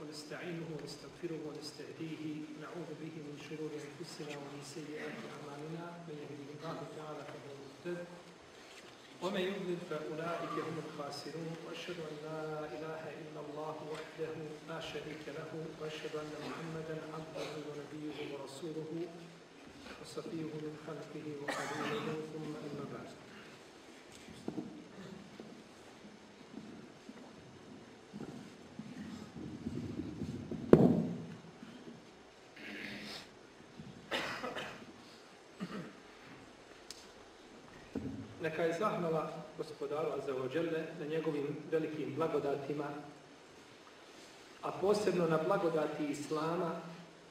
ونستعينه ونستغفره ونستهديه. نعوذ به من شرور أنفسنا ومن سيئات أعمالنا. من يهده الله تعالى فهو المهتد ومن يضلل فأولئك هم الخاسرون. وأشهد أن لا إله إلا الله وحده لا شريك له وأشهد أن محمدا عبده ونبيه ورسوله وصفيه من خلقه وخليله ثم أما بعد. Neka je zahvala gospodaru Azzawajal na njegovim velikim blagodatima, a posebno na blagodati Islama,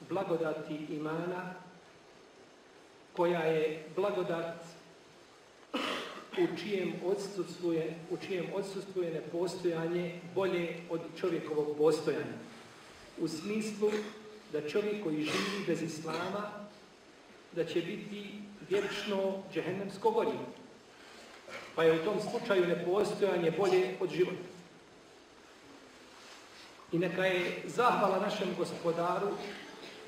blagodati imana, koja je blagodat u čijem odsustvuje, u čijem odsustvuje nepostojanje bolje od čovjekovog postojanja. U smislu da čovjek koji živi bez Islama, da će biti vječno džehennemsko gorivo pa je u tom slučaju nepostojanje bolje od života. I neka je zahvala našem gospodaru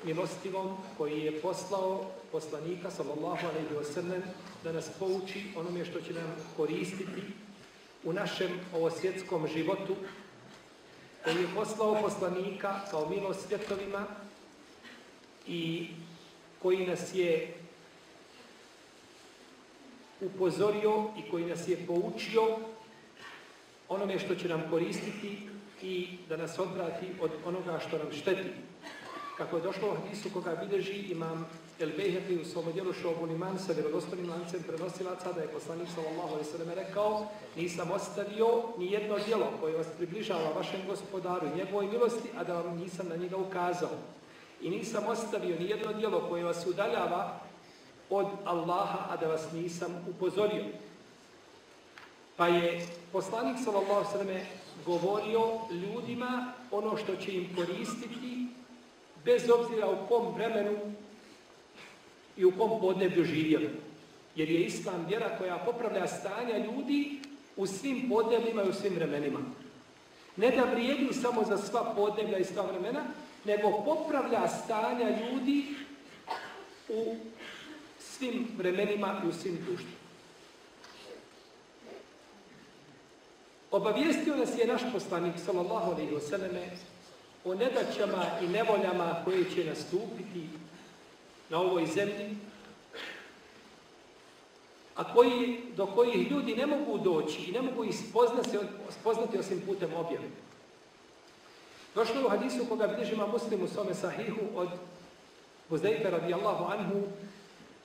milostivom koji je poslao poslanika sallallahu alaihi wa sallam da nas pouči onome što će nam koristiti u našem ovosvjetskom životu koji je poslao poslanika kao milost svjetovima i koji nas je upozorio i koji nas je poučio onome što će nam koristiti i da nas odvrati od onoga što nam šteti. Kako je došlo u hadisu koga bilježi imam El u svom djelu Šobun Iman sa vjerodostanim lancem prenosilaca da je poslanik sallallahu alaihi sallam rekao nisam ostavio ni jedno djelo koje vas približava vašem gospodaru i njegovoj milosti, a da vam nisam na njega ukazao. I nisam ostavio ni jedno djelo koje vas udaljava od Allaha, a da vas nisam upozorio. Pa je poslanik sallam govorio ljudima ono što će im koristiti bez obzira u kom vremenu i u kom podneblju živjeli. Jer je Islam vjera koja popravlja stanja ljudi u svim podnebljima i u svim vremenima. Ne da vrijedi samo za sva podneblja i sva vremena, nego popravlja stanja ljudi u svim vremenima i u svim društvima. Obavijestio nas je naš poslanik, sallallahu alaihi wasallam, o nedaćama i nevoljama koje će nastupiti na ovoj zemlji, a koji, do kojih ljudi ne mogu doći i ne mogu ih spoznati, spoznati osim putem objave. Došlo je u hadisu koga bilježima muslim u svome sahihu od Buzdejka radijallahu anhu,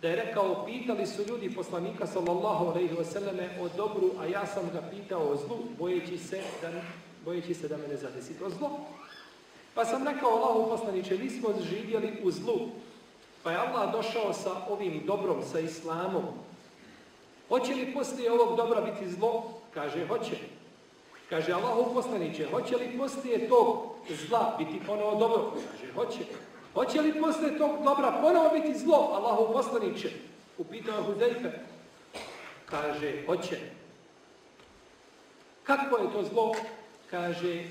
da je rekao, pitali su ljudi poslanika sallallahu alaihi wasallame o dobru, a ja sam ga pitao o zlu, bojeći se da, bojeći se da me ne zadesi to zlo. Pa sam rekao Allahu poslaniče, mi smo živjeli u zlu, pa je Allah došao sa ovim dobrom, sa islamom. Hoće li poslije ovog dobra biti zlo? Kaže, hoće. Kaže, Allahu poslaniče, hoće li poslije tog zla biti ponovo dobro? Kaže, hoće. Hoće li posle tog dobra ponovo biti zlo, Allahu poslaniće? Upitao Huzeyfe. Kaže, hoće. Kako je to zlo? Kaže,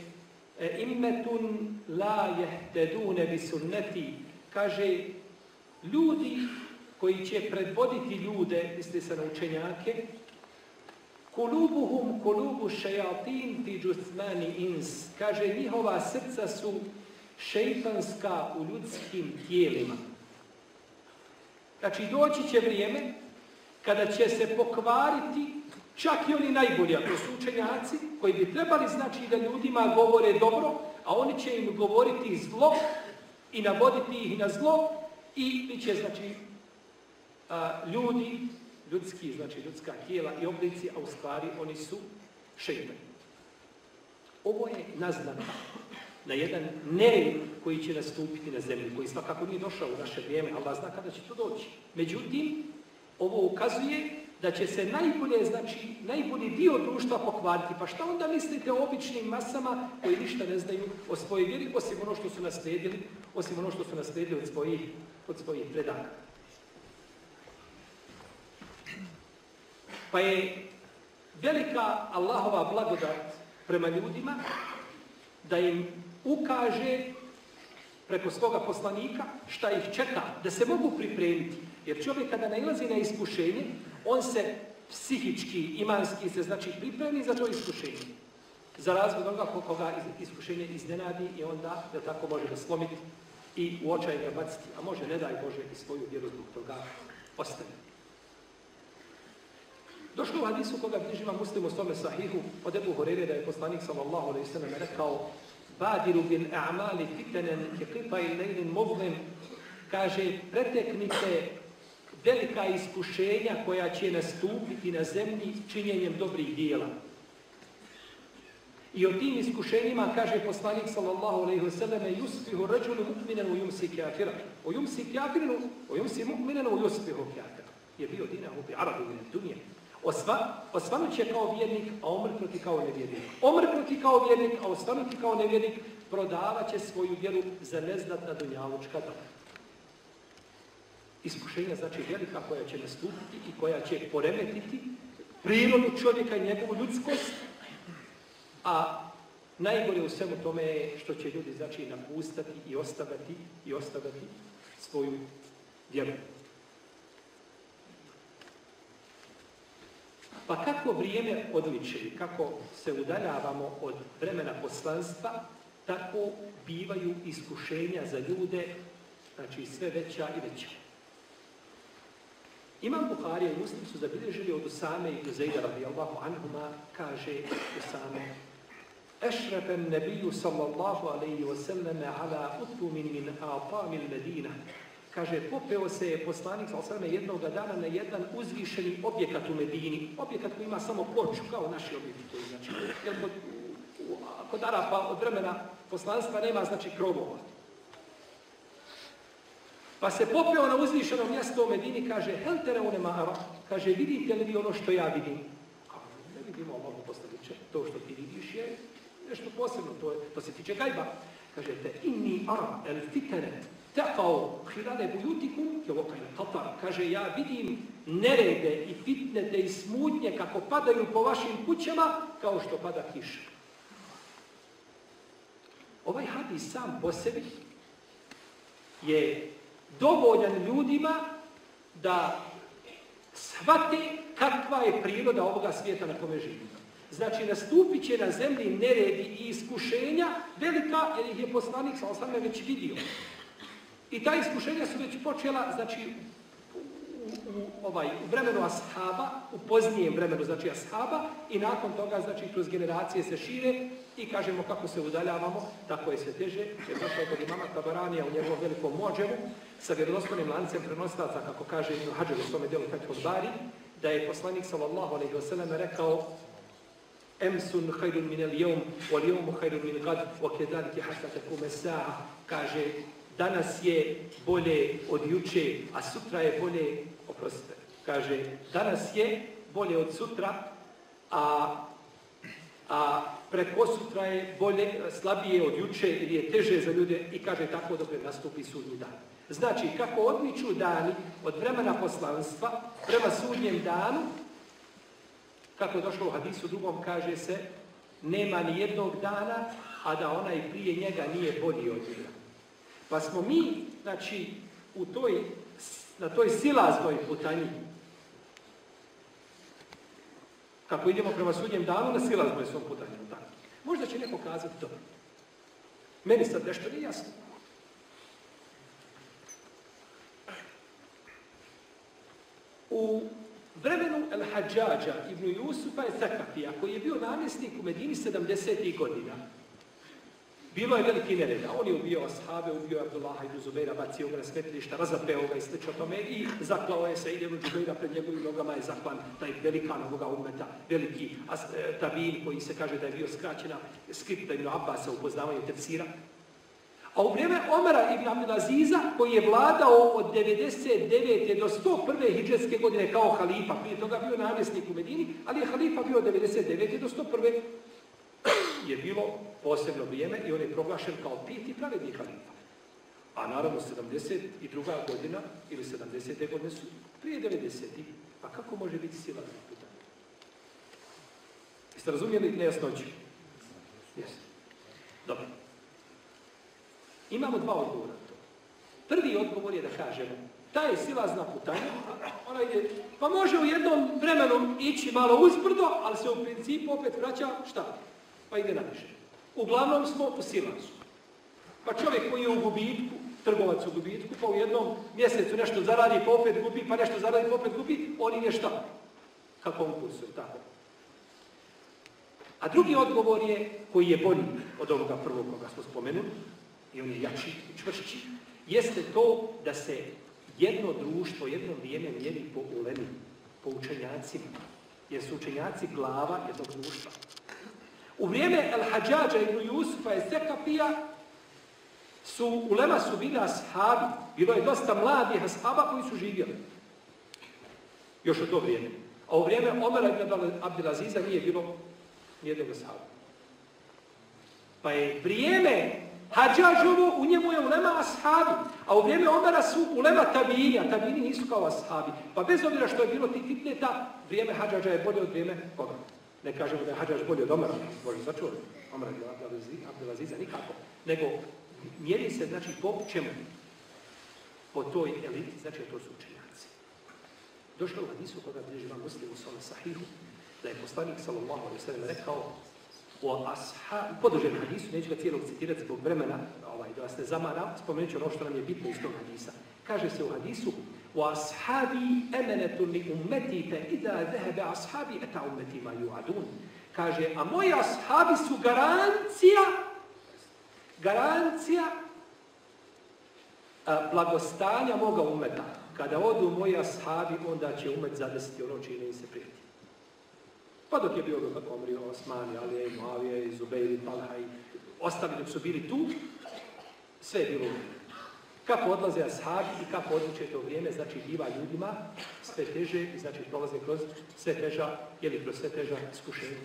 e, immetun la jehtedune bi sunneti. Kaže, ljudi koji će predvoditi ljude, misli se na učenjake, kulubuhum kulubu šajatin ti džusmani ins. Kaže, njihova srca su šeitanska u ljudskim tijelima. Znači, doći će vrijeme kada će se pokvariti čak i oni najbolji, ako su učenjaci, koji bi trebali znači da ljudima govore dobro, a oni će im govoriti zlo i navoditi ih na zlo i bit će, znači, ljudi, ljudski, znači ljudska tijela i oblici, a u stvari oni su šeitani. Ovo je naznaka na jedan nered koji će nastupiti na zemlji, koji svakako nije došao u naše vrijeme, Allah zna kada će to doći. Međutim, ovo ukazuje da će se najbolje, znači, najbolji dio društva pokvariti. Pa šta onda mislite o običnim masama koji ništa ne znaju o svojoj vjeri, osim ono što su naslijedili, osim ono što su naslijedili od svojih, od svojih predaka. Pa je velika Allahova blagodat prema ljudima da im ukaže preko svoga poslanika šta ih čeka, da se mogu pripremiti. Jer čovjek kada nailazi na iskušenje, on se psihički, imanski se znači pripremi za to iskušenje. Za razlog onoga koga iskušenje iznenadi i onda da tako može da slomiti i u očaj ga baciti, a može, ne daj Bože, i svoju vjeru zbog toga ostaviti. Došlo u hadisu koga bližima muslim u svome sahihu od Ebu Horeire da je poslanik sallallahu alaihi sallam rekao Badiru bin a'mali fitenen kiqifa i muvlim kaže preteknite velika iskušenja koja će nastupiti na zemlji činjenjem dobrih dijela. I o tim iskušenjima kaže poslanik sallallahu alejhi ve selleme yusbihu rajulu mu'minan wa yumsi kafiran. Wa yumsi kafiran wa yumsi mu'minan wa yusbihu kafiran. Je bio dinahu bi arabi min dunya. Osva, osvanuće kao vjernik, a omrknuti kao nevjernik. Omrknuti kao vjernik, a osvanuti kao nevjernik, prodavat će svoju vjeru za neznatna dunjalučka dobra. Iskušenja znači velika koja će nastupiti i koja će poremetiti prirodu čovjeka i njegovu ljudskost, a najgore u svemu tome je što će ljudi znači napustati i ostavati i ostavati svoju vjeru. Pa kako vrijeme odliče i kako se udaljavamo od vremena poslanstva, tako bivaju iskušenja za ljude, znači sve veća i veća. Imam Buharija i Muslim su zabilježili od Usame i Zejda radijallahu anhuma, kaže Usame, أشرف النبي صلى الله عليه وسلم على أطم من آطام المدينة Kaže, popeo se je poslanik sa osvrame jednog dana na jedan uzvišeni objekat u Medini. Objekat koji ima samo ploču, kao naši objekti. Znači, jer kod, kod Arapa od vremena poslanstva nema, znači, krovova. Pa se popeo na uzvišeno mjesto u Medini, kaže, hel tere mara, kaže, vidite li vi ono što ja vidim? Ne vidimo ovo poslaniče, to što ti vidiš je nešto posebno, to, je, to se tiče gajba. Kažete, inni ara el fitere, taqao hirade bujutikum, je katar. Kaže, ja vidim nerede i fitnete i smutnje kako padaju po vašim kućama, kao što pada kiša. Ovaj hadis sam po sebi je dovoljan ljudima da shvate kakva je priroda ovoga svijeta na kome živimo. Znači, nastupit će na zemlji neredi i iskušenja velika, jer ih je poslanik sa osame već vidio. I ta iskušenja su već počela, znači, u, ovaj, u vremenu ashaba, u poznijem vremenu, znači ashaba, i nakon toga, znači, kroz generacije se šire i kažemo kako se udaljavamo, tako je sve teže. Je došao kod imama Tabaranija u njegovom velikom mođevu sa vjerodostojnim lancem prenostaca, kako kaže Ibn Hađar u svome delu Fethul Bari, da je poslanik sallallahu alaihi wa sallam rekao Emsun hajdun min el jom, wal jomu hajdun min gad, wa kedalike hatta tekume sa'a. Kaže, danas je bolje od juče, a sutra je bolje, oprostite, kaže, danas je bolje od sutra, a, a preko sutra je bolje, slabije od juče ili je teže za ljude i kaže tako dok nastupi sudnji dan. Znači, kako odmiču dani od vremena poslanstva prema sudnjem danu, kako je došlo u hadisu drugom, kaže se, nema ni jednog dana, a da onaj prije njega nije bolji od njega. Pa smo mi, znači, u toj, na toj silaznoj putanji, kako idemo prema sudnjem danu, na silaznoj svom putanju. Tako. Možda će neko kazati to. Meni sad nešto nije jasno. U vremenu El-Hadžađa ibn Jusufa je Zakafija, koji je bio namjesnik u Medini 70. godina. Bilo je veliki nereda. On je ubio ashabe, ubio Abdullaha ibn Zubeira, bacio ga na smetlišta, razapeo ga i slično tome i zaklao je se i ibn Zubeira pred njegovim nogama je zaklan taj velikan ovoga umeta, veliki as, e, tabin koji se kaže da je bio skraćena skripta ibn Abbasa u poznavanju tefsira. A u vrijeme Omera ibn Abdelaziza, koji je vladao od 99. do 101. hijđarske godine kao halifa, prije toga bio namjesnik u Medini, ali je halifa bio od 99. do 101. je bilo posebno vrijeme i on je proglašen kao piti pravedni halifa. A naravno 72. godina ili 70. godine su prije 90. Pa kako može biti sila za pitanje? Jeste razumijeli nejasnoću? Jeste. Dobro. Imamo dva odgovora na to. Prvi odgovor je da kažemo, ta je silazna putanja, ona ide, pa može u jednom vremenu ići malo uzbrdo, ali se u principu opet vraća, šta? Pa ide na više. Uglavnom smo u silazu. Pa čovjek koji je u gubitku, trgovac u gubitku, pa u jednom mjesecu nešto zaradi, pa opet gubi, pa nešto zaradi, pa opet gubi, on je šta? Ka konkursu, tako. A drugi odgovor je, koji je bolji od ovoga prvog koga smo spomenuli, i on je jači i čvršći, jeste to da se jedno društvo, jedno vrijeme mjeri po ulemi, po učenjacima, jer su učenjaci glava jednog društva. U vrijeme El-Hadžađa ibn Jusufa je Zekapija su, ulema su bili ashabi, bilo je dosta mladih ashaba koji su živjeli. Još u to vrijeme. A u vrijeme Omera ibn Abdelaziza nije bilo nijednog ashaba. Pa je vrijeme Hadžađovo, u njemu je ulema ashabi, a u vrijeme Omera su ulema tabini, a tabini nisu kao ashabi. Pa bez obzira što je bilo ti fitneta, vrijeme Hadžađa je bolje od vrijeme koga? Ne kažemo da je Hadžađ bolje od Omera, bolje začuo, Omera Abdelaziza nikako. Nego mjeri se, znači, po čemu? Po toj eliti, znači, to su učenjaci. Došlo u hadisu koga bilježi vam muslim u svom sahihu, da je poslanik, sallallahu alaihi sallam, rekao o ashab, podržen hadisu, neću ga cijelog citirati zbog vremena, ovaj, da vas ne zamaram, spomenut ću ono što nam je bitno iz tog hadisa. Kaže se u hadisu, li ummeti fe ida zehebe ashabi eta ummeti ma juadun. Kaže, a moji ashabi su garancija, garancija blagostanja moga umeta. Kada odu moji ashabi, onda će umet zadesiti ono čine im se prijeti. Pa dok je bio Omri, Osmani, Alije, Moavije, Zubejli, Talha i ostali dok su bili tu, sve je bilo Kako odlaze ashabi i kako odluče to vrijeme, znači biva ljudima sve teže znači prolaze kroz sve teža, ili kroz sve teža iskušenja.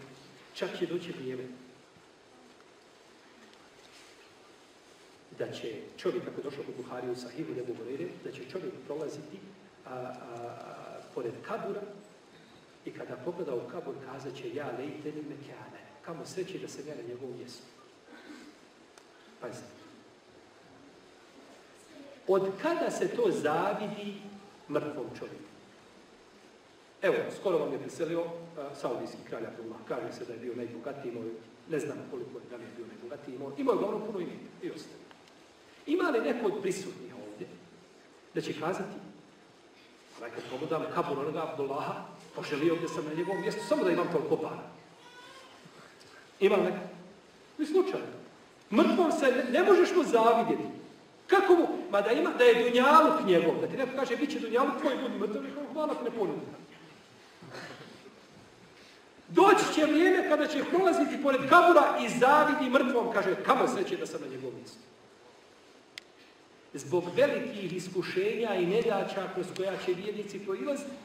Čak će doći vrijeme da će čovjek, kako došao kod Buhari u Sahihu, da će čovjek prolaziti a, a, a, pored kabura i kada pogleda u kabur, kazat će ja lejteni mekane. Kamo sreći da se ja na njegovom mjestu. Pazite. Od kada se to zavidi mrtvom čovjeku? Evo, skoro vam je priselio saudijski kralj Abdullah. Kaže se da je bio najbogatiji, imao, ne znam koliko je, da li je bio najbogatiji, imao, imao je uglavnom puno ime i ostalo. Ima li neko od prisutnih ovdje da će kazati, onaj kad pogledam kabur onoga Abdullaha, Poželio bi sam na njegovom mjestu, samo da imam toliko para. Ima li neka? Ni slučajno. Mrtvom se ne, ne možeš mu zavidjeti. Kako mu? Ma da ima, da je dunjaluk njegov, da ti neko kaže, bit će dunjaluk tvoj budi mrtvom, nekako hvala ne ponudi. Doći će vrijeme kada će prolaziti pored kabura i zavidi mrtvom, kaže, kamo sreće da sam na njegovom mjestu zbog velikih iskušenja i nedača kroz koja će vjernici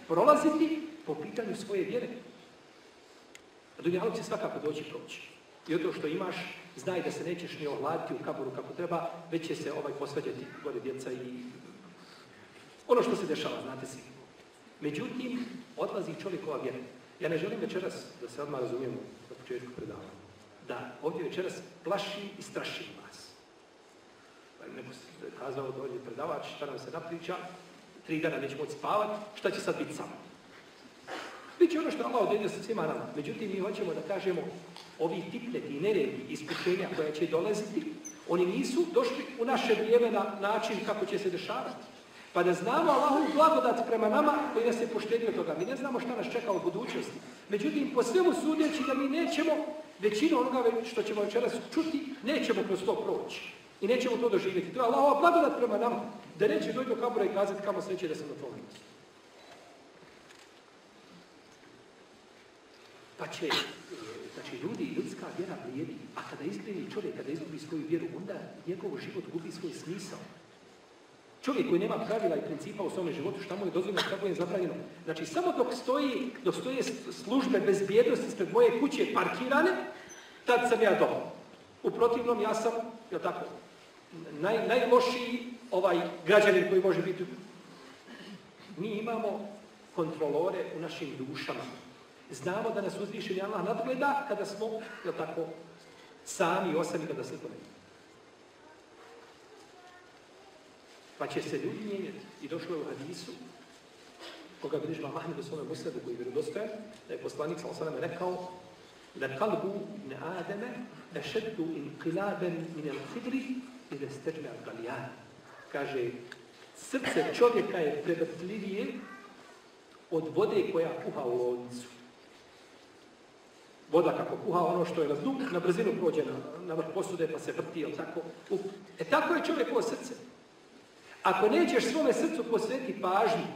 prolaziti po pitanju svoje vjere. A Dunjalog će svakako doći proći. I to što imaš, znaj da se nećeš ni ohladiti u kaboru kako treba, već će se ovaj posvađati gore djeca i ono što se dešava, znate si. Međutim, odlazi čovjekova vjera. Ja ne želim večeras, da se odmah razumijemo na početku predavanja, da ovdje večeras plaši i straši vas neko se kazao dođe predavač, šta nam se napriča, tri dana neće moći spavati, šta će sad biti samo? Biće ono što Allah odredio sa svima nama. Međutim, mi hoćemo da kažemo ovi i neredi, iskušenja koja će dolaziti, oni nisu došli u naše vrijeme na način kako će se dešavati. Pa da znamo Allahu blagodat prema nama koji nas je poštedio toga. Mi ne znamo šta nas čeka u budućnosti. Međutim, po svemu sudjeći da mi nećemo većinu onoga što ćemo večeras čuti, nećemo kroz to proći. I nećemo to doživjeti. To je Allahova blagodat prema nama. Da neće doći do kabura i kazati kamo sreće da sam na tvojom Pa će, znači ljudi, ljudska vjera vrijedi. A kada izgledi čovjek, kada izgubi svoju vjeru, onda njegov život gubi svoj smisao. Čovjek koji nema pravila i principa u svome životu, šta mu je dozvoljeno, šta mu je zabranjeno. Znači, samo dok stoji, dok stoje službe bezbjednosti ispred moje kuće parkirane, tad sam ja dobro. U protivnom, ja sam, je tako, naj, najlošiji ovaj građanin koji može biti. Mi imamo kontrolore u našim dušama. Znamo da nas uzvišeni Allah nadgleda kada smo, je tako, sami i osami kada se to. Pa će se ljudi mijenjati. I došlo je u hadisu, koga bi dižba Mahmed u svome musledu koji je vjerodostojan, da je poslanik sa osaname rekao da kalbu ne ademe ešeddu inqilaben min al fidri i da steđme al galijan. Kaže, srce čovjeka je prevrtljivije od vode koja kuha u lovnicu. Voda kako kuha ono što je dnu, na brzinu prođe na, na vrh posude pa se vrti, jel tako? E tako je čovjekovo srce. Ako nećeš svome srcu posveti pažnju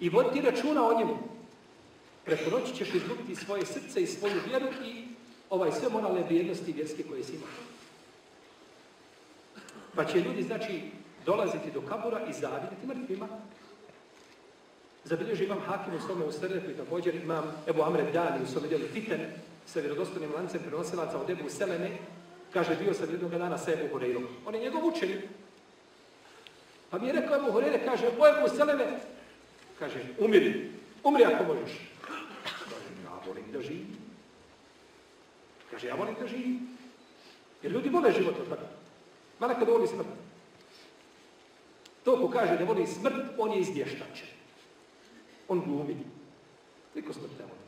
i voditi računa o njemu, preko noći ćeš izgubiti svoje srce i svoju vjeru i ovaj sve moralne vrijednosti vjerske koje si imao. Pa će ljudi, znači, dolaziti do kabura i zavidjeti mrtvima. Zabilježi imam Hakim u svome usredeku i također imam Ebu Amre Dani u svome dijelu Fiten sa vjerodostojnim lancem prenosilaca od Ebu Selene. Kaže, bio sam jednog dana sa Ebu Horeirom. On je njegov učenik. Pa mi je rekao Ebu Horeire, kaže, o Ebu Selene, kaže, umiri, umri ako možeš. Kaže, ja volim da živim. Kaže, ja volim da živim. Jer ljudi vole život od tako. Ma nekada voli smrt. To ko kaže da voli smrt, on je izvještačen. On glumi. Niko smrt ne voli.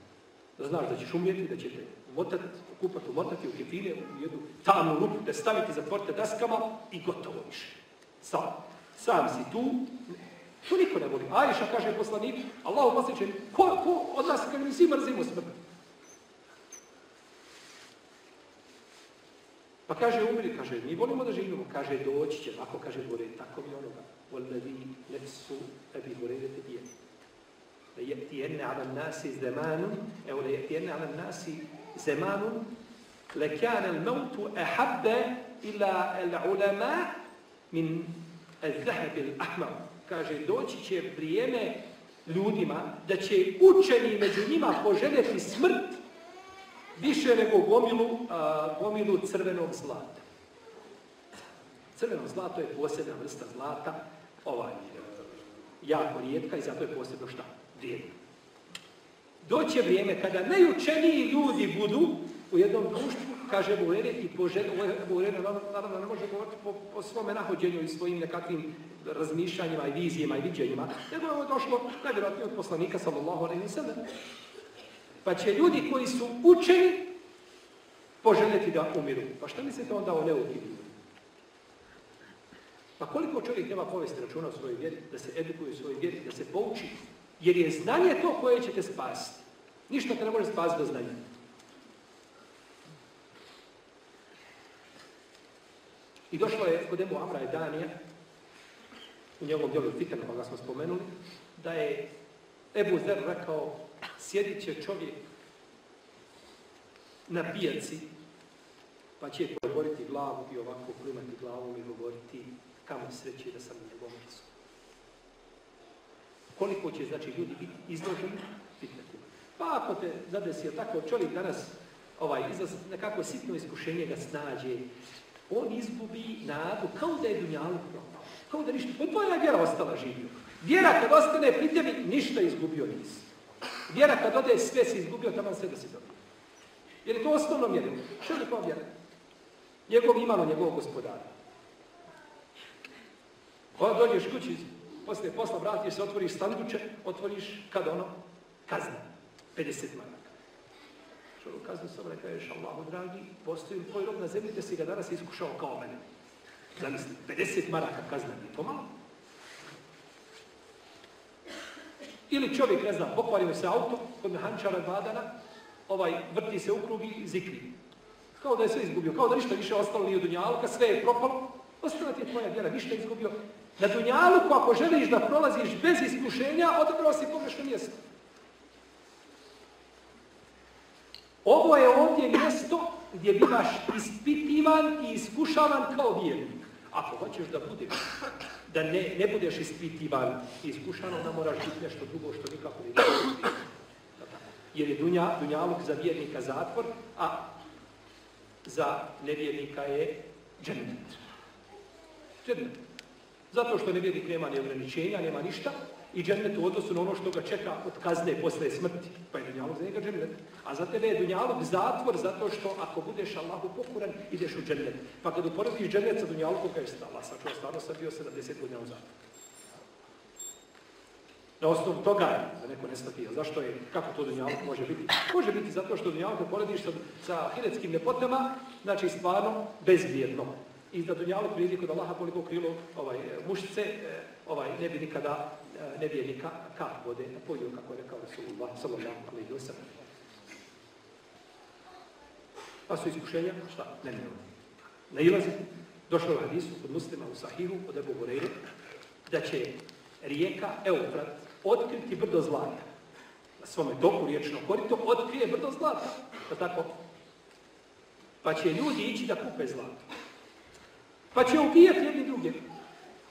Da znaš da ćeš umjeti, da će te umotati, okupati, u kefine, u jednu tamnu rupu, da staviti za porte daskama i gotovo više. Sam. Sam si tu. To niko ne voli. Ajša kaže poslanik, Allahu posjećen, ko, ko od nas, kaže mi svi mrzimo smrt. Pa kaže, umri, kaže, mi volimo da živimo, kaže, doći će, ako kaže, gore, tako mi onoga, volnevi, nefsu, ebi gore, te bije. Ti jedne ala nasi zemanun, lekjan al mautu ehabbe ila al ulama min al zahab al ahmar. Kaže, doći će vrijeme ljudima da će učeni među njima poželjeti smrt više nego gomilu, a, gomilu crvenog zlata. Crveno zlato je posebna vrsta zlata, ovaj, jako rijetka i zato je posebno šta? Vrijedno. Doće vrijeme kada najučeniji ljudi budu u jednom društvu, kaže Burere, i Burere naravno ne može govoriti po, po svome nahođenju i svojim nekakvim razmišljanjima i vizijama i viđenjima, nego je ovo došlo najvjerojatnije od poslanika sallallahu alaihi. Pa će ljudi koji su učeni poželjeti da umiru. Pa šta mislite onda o neukinu? Pa koliko čovjek nema povesti računa o svojoj vjeri, da se edukuje u svojoj vjeri, da se pouči, jer je znanje to koje će te spasiti. Ništa te ne može spasiti do znanja. I došlo je kod Ebu Amra i Danija, u njegovom djelu Fitana, koga smo spomenuli, da je Ebu Zer rekao, sjedit će čovjek na pijaci, pa će pogovoriti glavu i ovako klimati glavom i govoriti kamo sreće da sam u njegovom. Koliko će, znači, ljudi biti izloženi fitnetima. Pa ako te zadesi, tako čovjek danas ovaj, izlaz, nekako sitno iskušenje ga snađe, on izgubi nadu kao da je dunjalu propao. Kao da ništa, pa tvoja vjera ostala živio. Vjera kad ostane pri tebi, ništa izgubio nisi. Vjera kad ode, sve si izgubio, tamo sve da si dobio. Jer je to osnovno mjerilo. Što je to vjera? Njegov imalo njegovog gospodara. Kada dođeš kući, poslije posla vratiš se, otvoriš sanduče, otvoriš kad ono? Kazna. 50 maraka. U kaznu sam rekao, ješ Allahu dragi, postoji tvoj rob na zemlji, da si ga danas iskušao kao mene. Zamisli, 50 maraka kazna mi to malo. Ili čovjek, ne znam, pokvario se auto kod mehančara dva dana, ovaj, vrti se u krug i zikri. Kao da je sve izgubio, kao da ništa više ostalo nije u Dunjaluka, sve je propalo, ostala ti je tvoja vjera, ništa izgubio. Na Dunjaluku, ako želiš da prolaziš bez iskušenja, odabrao si pogrešno mjesto. Ovo je ovdje mjesto gdje bivaš ispitivan i iskušavan kao vjernik. Ako hoćeš da budeš, da ne, ne budeš ispitivan i iskušan, onda moraš biti nešto drugo što nikako ne. Jer je dunja, dunjaluk za vjernika zatvor, a za nevjernika je. Džennet. Zato što nevjernik nema ni ograničenja, nema ništa, i džennet u odnosu na ono što ga čeka od kazne posle smrti. Pa je dunjaluk za njega džennet. A za tebe je dunjaluk zatvor zato što ako budeš Allahu pokuran, ideš u džennet. Pa kad uporediš džennet sa dunjalukom, kažeš, Allah, sačuva, stvarno sam bio 70 godina u zatvoru. Na osnovu toga je, da neko ne zašto je, kako to dunjaluk može biti? Može biti zato što dunjaluk porediš sa, sa hiretskim lepotama, znači stvarno bezvrijedno. I da dunjaluk vrijedi kod Allaha koliko krilo ovaj, mušice, eh, ovaj, ne bi nikada eh, ne bi nikak kap vode napojio, kako je rekao Rasulullah, sallallahu alaihi wa sallam. Pa su iskušenja, šta? Ne, ne, ne. ilazi. Došlo u hadisu kod muslima u Sahihu, od Ebu Horeire, da će rijeka Eufrat otkriti brdo zlata. Na svome toku riječno korito otkrije brdo zlata. Pa tako? Pa će ljudi ići da kupe zlato. Pa će ubijati jedni druge.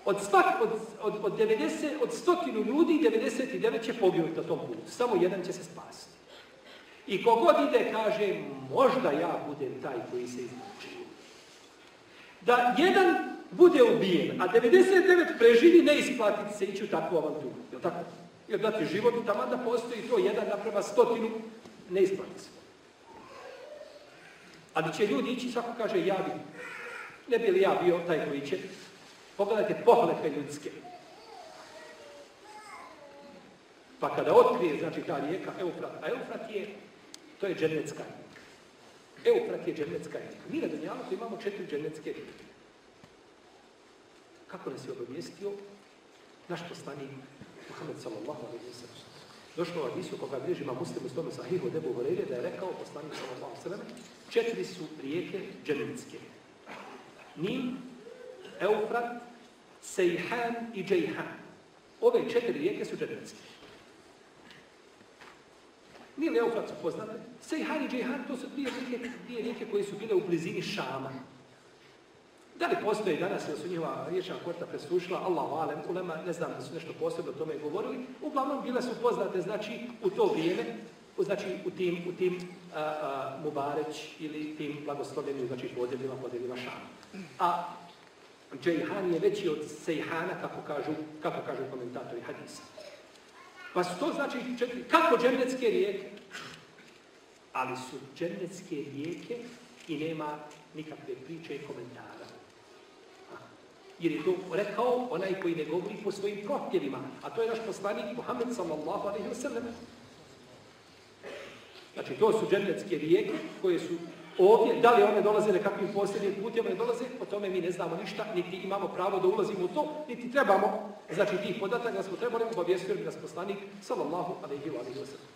Od, svak, od, od, od, 90, od stotinu ljudi 99 će poginuti na tom putu. Samo jedan će se spasiti. I kogod ide kaže, možda ja budem taj koji se izvuče. Da jedan bude ubijen, a 99 preživi, ne isplati se ići u takvu avanturu. Je tako? Jer dati život, tamo da postoji to jedan naprema stotinu, ne isplati se. Ali će ljudi ići, svako kaže, ja bi. Ne bi li ja bio taj koji će. Pogledajte pohlepe ljudske. Pa kada otkrije, znači ta rijeka Eufrat, a Eufrat je, to je džernecka rijeka. Eufrat je džernecka rijeka. Mi na Dunjalu imamo četiri džernecke rijeke. Kako nas je obavijestio naš poslanik Muhammed sallallahu alaihi wa sallam. Došlo u Adisu koga bliži ima muslim u tome sahihu debu Horeire da je rekao poslanik sallallahu alaihi wa sallam četiri su rijeke dženevitske. Nim, Eufrat, Sejhan i Džejhan. Ove četiri rijeke su dženevitske. Nil Eufrat su poznate. Sejhan i Džejhan to su dvije rijeke, dvije rijeke koje su bile u blizini Šama. Da li postoji danas, ili su njihova riječna korta presušila, Allah alem, ulema, ne znam da su nešto posebno o tome govorili, uglavnom bile su poznate, znači, u to vrijeme, znači, u tim, u tim a, a, Mubareć ili tim blagoslovljenim, znači, podjeljima, podjeljima Šama. A Džejhan je veći od Sejhana, kako kažu, kako kažu komentatori hadisa. Pa su to znači četiri, kako džennetske rijeke? Ali su džennetske rijeke i nema nikakve priče i komentara. Jer je to rekao onaj koji ne govori po svojim propjevima. A to je naš poslanik Muhammed sallallahu alaihi wa. Znači, to su džennetske rijeke koje su ovdje. Da li one dolaze nekakvim posljednim putjama ne dolaze, o tome mi ne znamo ništa, niti imamo pravo da ulazimo u to, niti trebamo, znači tih podataka da smo trebali obavijestiti nas poslanik sallallahu alaihi wa sallam.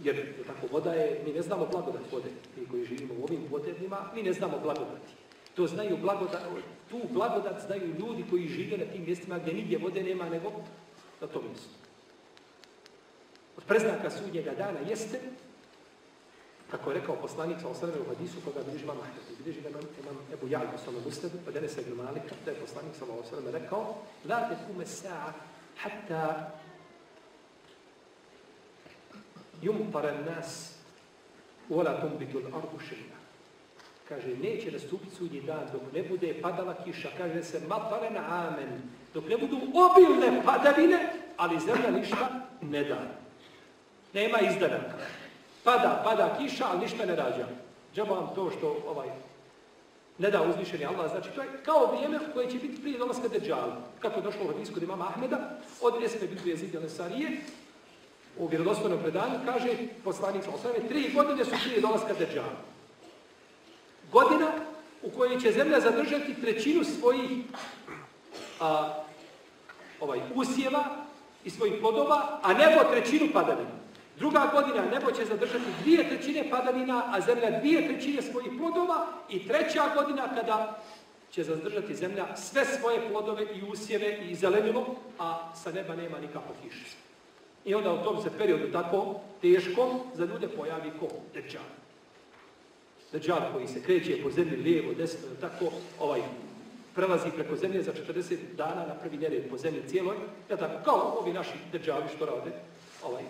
Jer tako voda je, mi ne znamo blagodat vode, mi koji živimo u ovim potrebnima, mi ne znamo blagodati. To znaju blagodat, tu blagodat znaju ljudi koji žive na tim mjestima gdje nigdje vode nema nego na tom mjestu. Od preznaka sudnjega dana jeste, kako je rekao poslanik sa osrame u hadisu koga bliži imam Ahmed, bliži ga imam, imam Ebu Jalku sa onom ustadu, od Enesa ibn Malika, da je poslanik sa osrame rekao, la te kume sa'a hatta yumtara nas wala tumbitu al-ardu shay'a Kaže, neće nastupiti sudnji dan dok ne bude padala kiša. Kaže se, mataren amen. Dok ne budu obilne padavine, ali zemlja ništa ne da. Nema izdanaka. Pada, pada kiša, ali ništa ne rađa. Džaba vam to što ovaj, ne da uzvišeni Allah. Znači, to je kao vrijeme koje će biti prije dolaska Dejjala. Kako je došlo u hadisku od imama Ahmeda, od Esme Bitu Jezidjane Sarije, u vjerodostojnom predanju, kaže poslanik sa tri godine su prije dolaska Dejjala godina u kojoj će zemlja zadržati trećinu svojih a, ovaj, usjeva i svojih plodova, a nebo trećinu padavina. Druga godina nebo će zadržati dvije trećine padavina, a zemlja dvije trećine svojih plodova i treća godina kada će zadržati zemlja sve svoje plodove i usjeve i zelenilo, a sa neba nema nikako kiše. I onda u tom se periodu tako teško za ljude pojavi ko? Dečan. Dajjal koji se kreće po zemlji lijevo, desno, tako, ovaj, prelazi preko zemlje za 40 dana na prvi nered po zemlji cijeloj, ja tako, kao ovi naši Dajjali što rade, ovaj,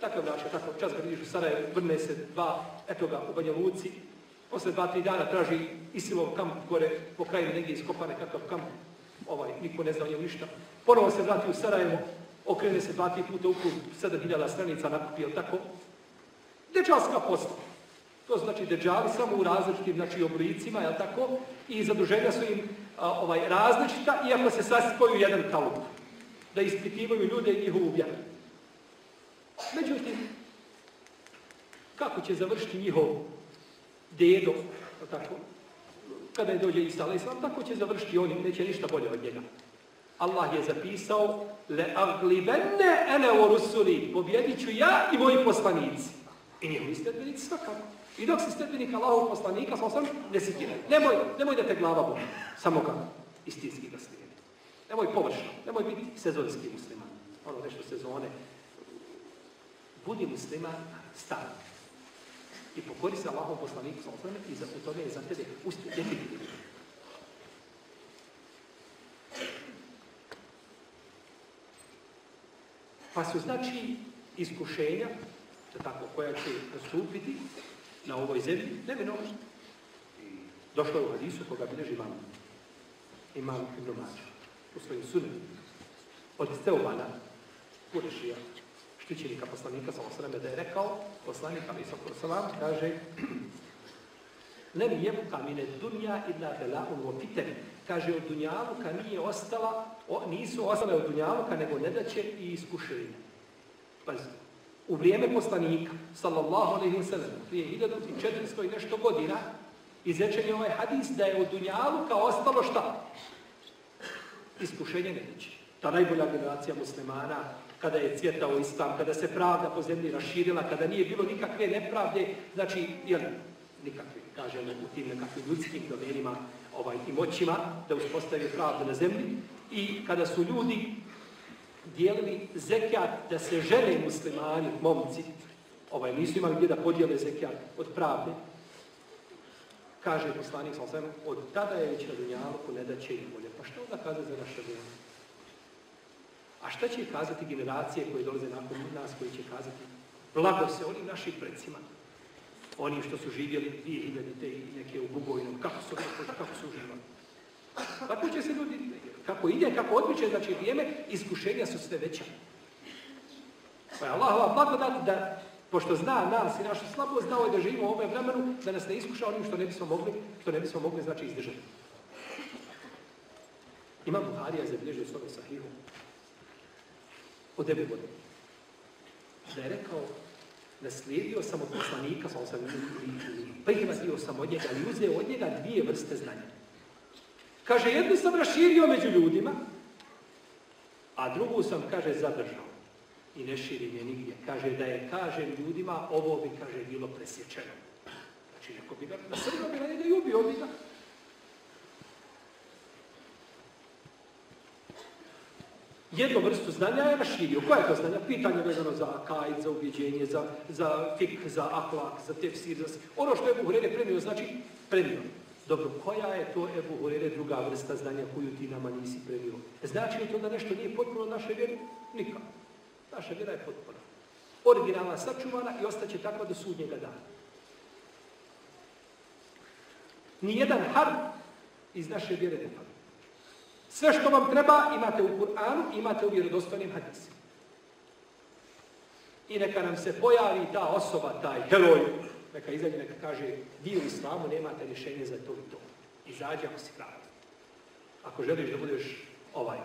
takav način, tako, čas ga u Sarajevo, vrne se dva, eto ga, u Banja Luci, posle dva, tri dana traži Isilov kamp gore, po kraju negdje iskopane kakav kamp, ovaj, niko ne zna o njemu ništa. Ponovo se vrati u Sarajevo, okrene se dva, tri puta u krug, 7000 stranica nakupi, tako? Dečalska posla. To znači deđali samo u različitim znači, oblicima, je tako? I zaduženja su im ovaj, različita, iako se sasipaju jedan kalup. da ispitivaju ljude i njihovu vjeru. Međutim, kako će završiti njihov dedo, tako, kada je dođe Isa alaih tako će završiti oni, neće ništa bolje od njega. Allah je zapisao le aglibenne ene o rusuli, pobjedit ću ja i moji poslanici. I njihovi stedbenici svakako. I dok si stedbenik Allahov poslanika, sam sam, ne si Nemoj, nemoj da te glava boli. Samo kako? Istinski ga slijedi. Nemoj površno. Nemoj biti sezonski musliman. Ono nešto sezone. Budi musliman stan. I pokori se Allahom poslaniku sam sam i za, u tome je za tebe uspjeh definitivno. Pa su znači iskušenja, tako, koja će nastupiti na ovoj zemlji, neminovno. Došlo je u hadisu koga bilježi imam, imam Ibn Mađa u svojim sunim. Od Steobana, Kurešija, štićenika poslanika sa osreme, da je rekao, poslanik Ali Salam kaže Ne mi jebu kamine dunja idna bela'un u piteni. Kaže, od dunjaluka nije ostala, o, nisu ostale od dunjaluka, nego ne da će i iskušenje. Pazite, u vrijeme poslanika, sallallahu alaihi wa sallam, prije 1400 i nešto godina, izrečen je ovaj hadis da je od dunjaluka ostalo šta? Iskušenje neće. Ta najbolja generacija muslimana, kada je cvjetao islam, kada se pravda po zemlji raširila, kada nije bilo nikakve nepravde, znači, jel, nikakve, kažemo, u tim nekakvim ljudskim domenima ovaj, i moćima, da uspostavi pravdu na zemlji, i kada su ljudi dijelili zekijat da se žele muslimani, momci, ovaj, nisu imali gdje da podijele zekijat od pravde, kaže poslanik sam od tada je već na dunjaluku ne će ih bolje. Pa što onda kaže za naše vrijeme? A šta će kazati generacije koje dolaze nakon nas, koji će kazati blago se onim našim predsima, oni što su živjeli 2000 i neke u Bugojnom, kako su, kako su uživali. Tako će se ljudi, kako ide, kako odmiče, znači vrijeme, iskušenja su sve veća. Pa je Allahova blagodat da, pošto zna nas i našu slabost, znao je da živimo u ovom vremenu, da nas ne iskuša onim što ne bismo mogli, što ne bismo mogli, znači, izdržati. Imam Buharija zabilježio svojom sahihu od Ebu godine. Da je rekao, naslijedio sam od poslanika, sam sam prihvatio sam od njega i uzeo od njega dvije vrste znanja. Kaže, jednu sam raširio među ljudima, a drugu sam, kaže, zadržao. I ne širim je nigdje. Kaže, da je, kaže ljudima, ovo bi, kaže, bilo presječeno. Znači, neko bi ga nasrdio bi na njega i ubio bi ga. Jednu vrstu znanja je raširio. Koja je to znanja? Pitanje vezano za akajd, za ubjeđenje, za, za fik, za aklak, za tefsir, za... Ono što je Ebu Hurere premio, znači premio. Dobro, koja je to Ebu Hurere druga vrsta znanja koju ti nama nisi premio? Znači li to da nešto nije potpuno naše vjeri? Nikak. Naša vjera je potpuno. Originalna sačuvana i ostaće tako do sudnjega dana. Nijedan har iz naše vjere ne pada. Sve što vam treba imate u Kur'anu, imate u vjerodostojnim hadisima. I neka nam se pojavi ta osoba, taj heroj, neka izađe, neka kaže, vi u islamu nemate rješenje za to i to. Izađi ako si pravi. Ako želiš da budeš ovaj,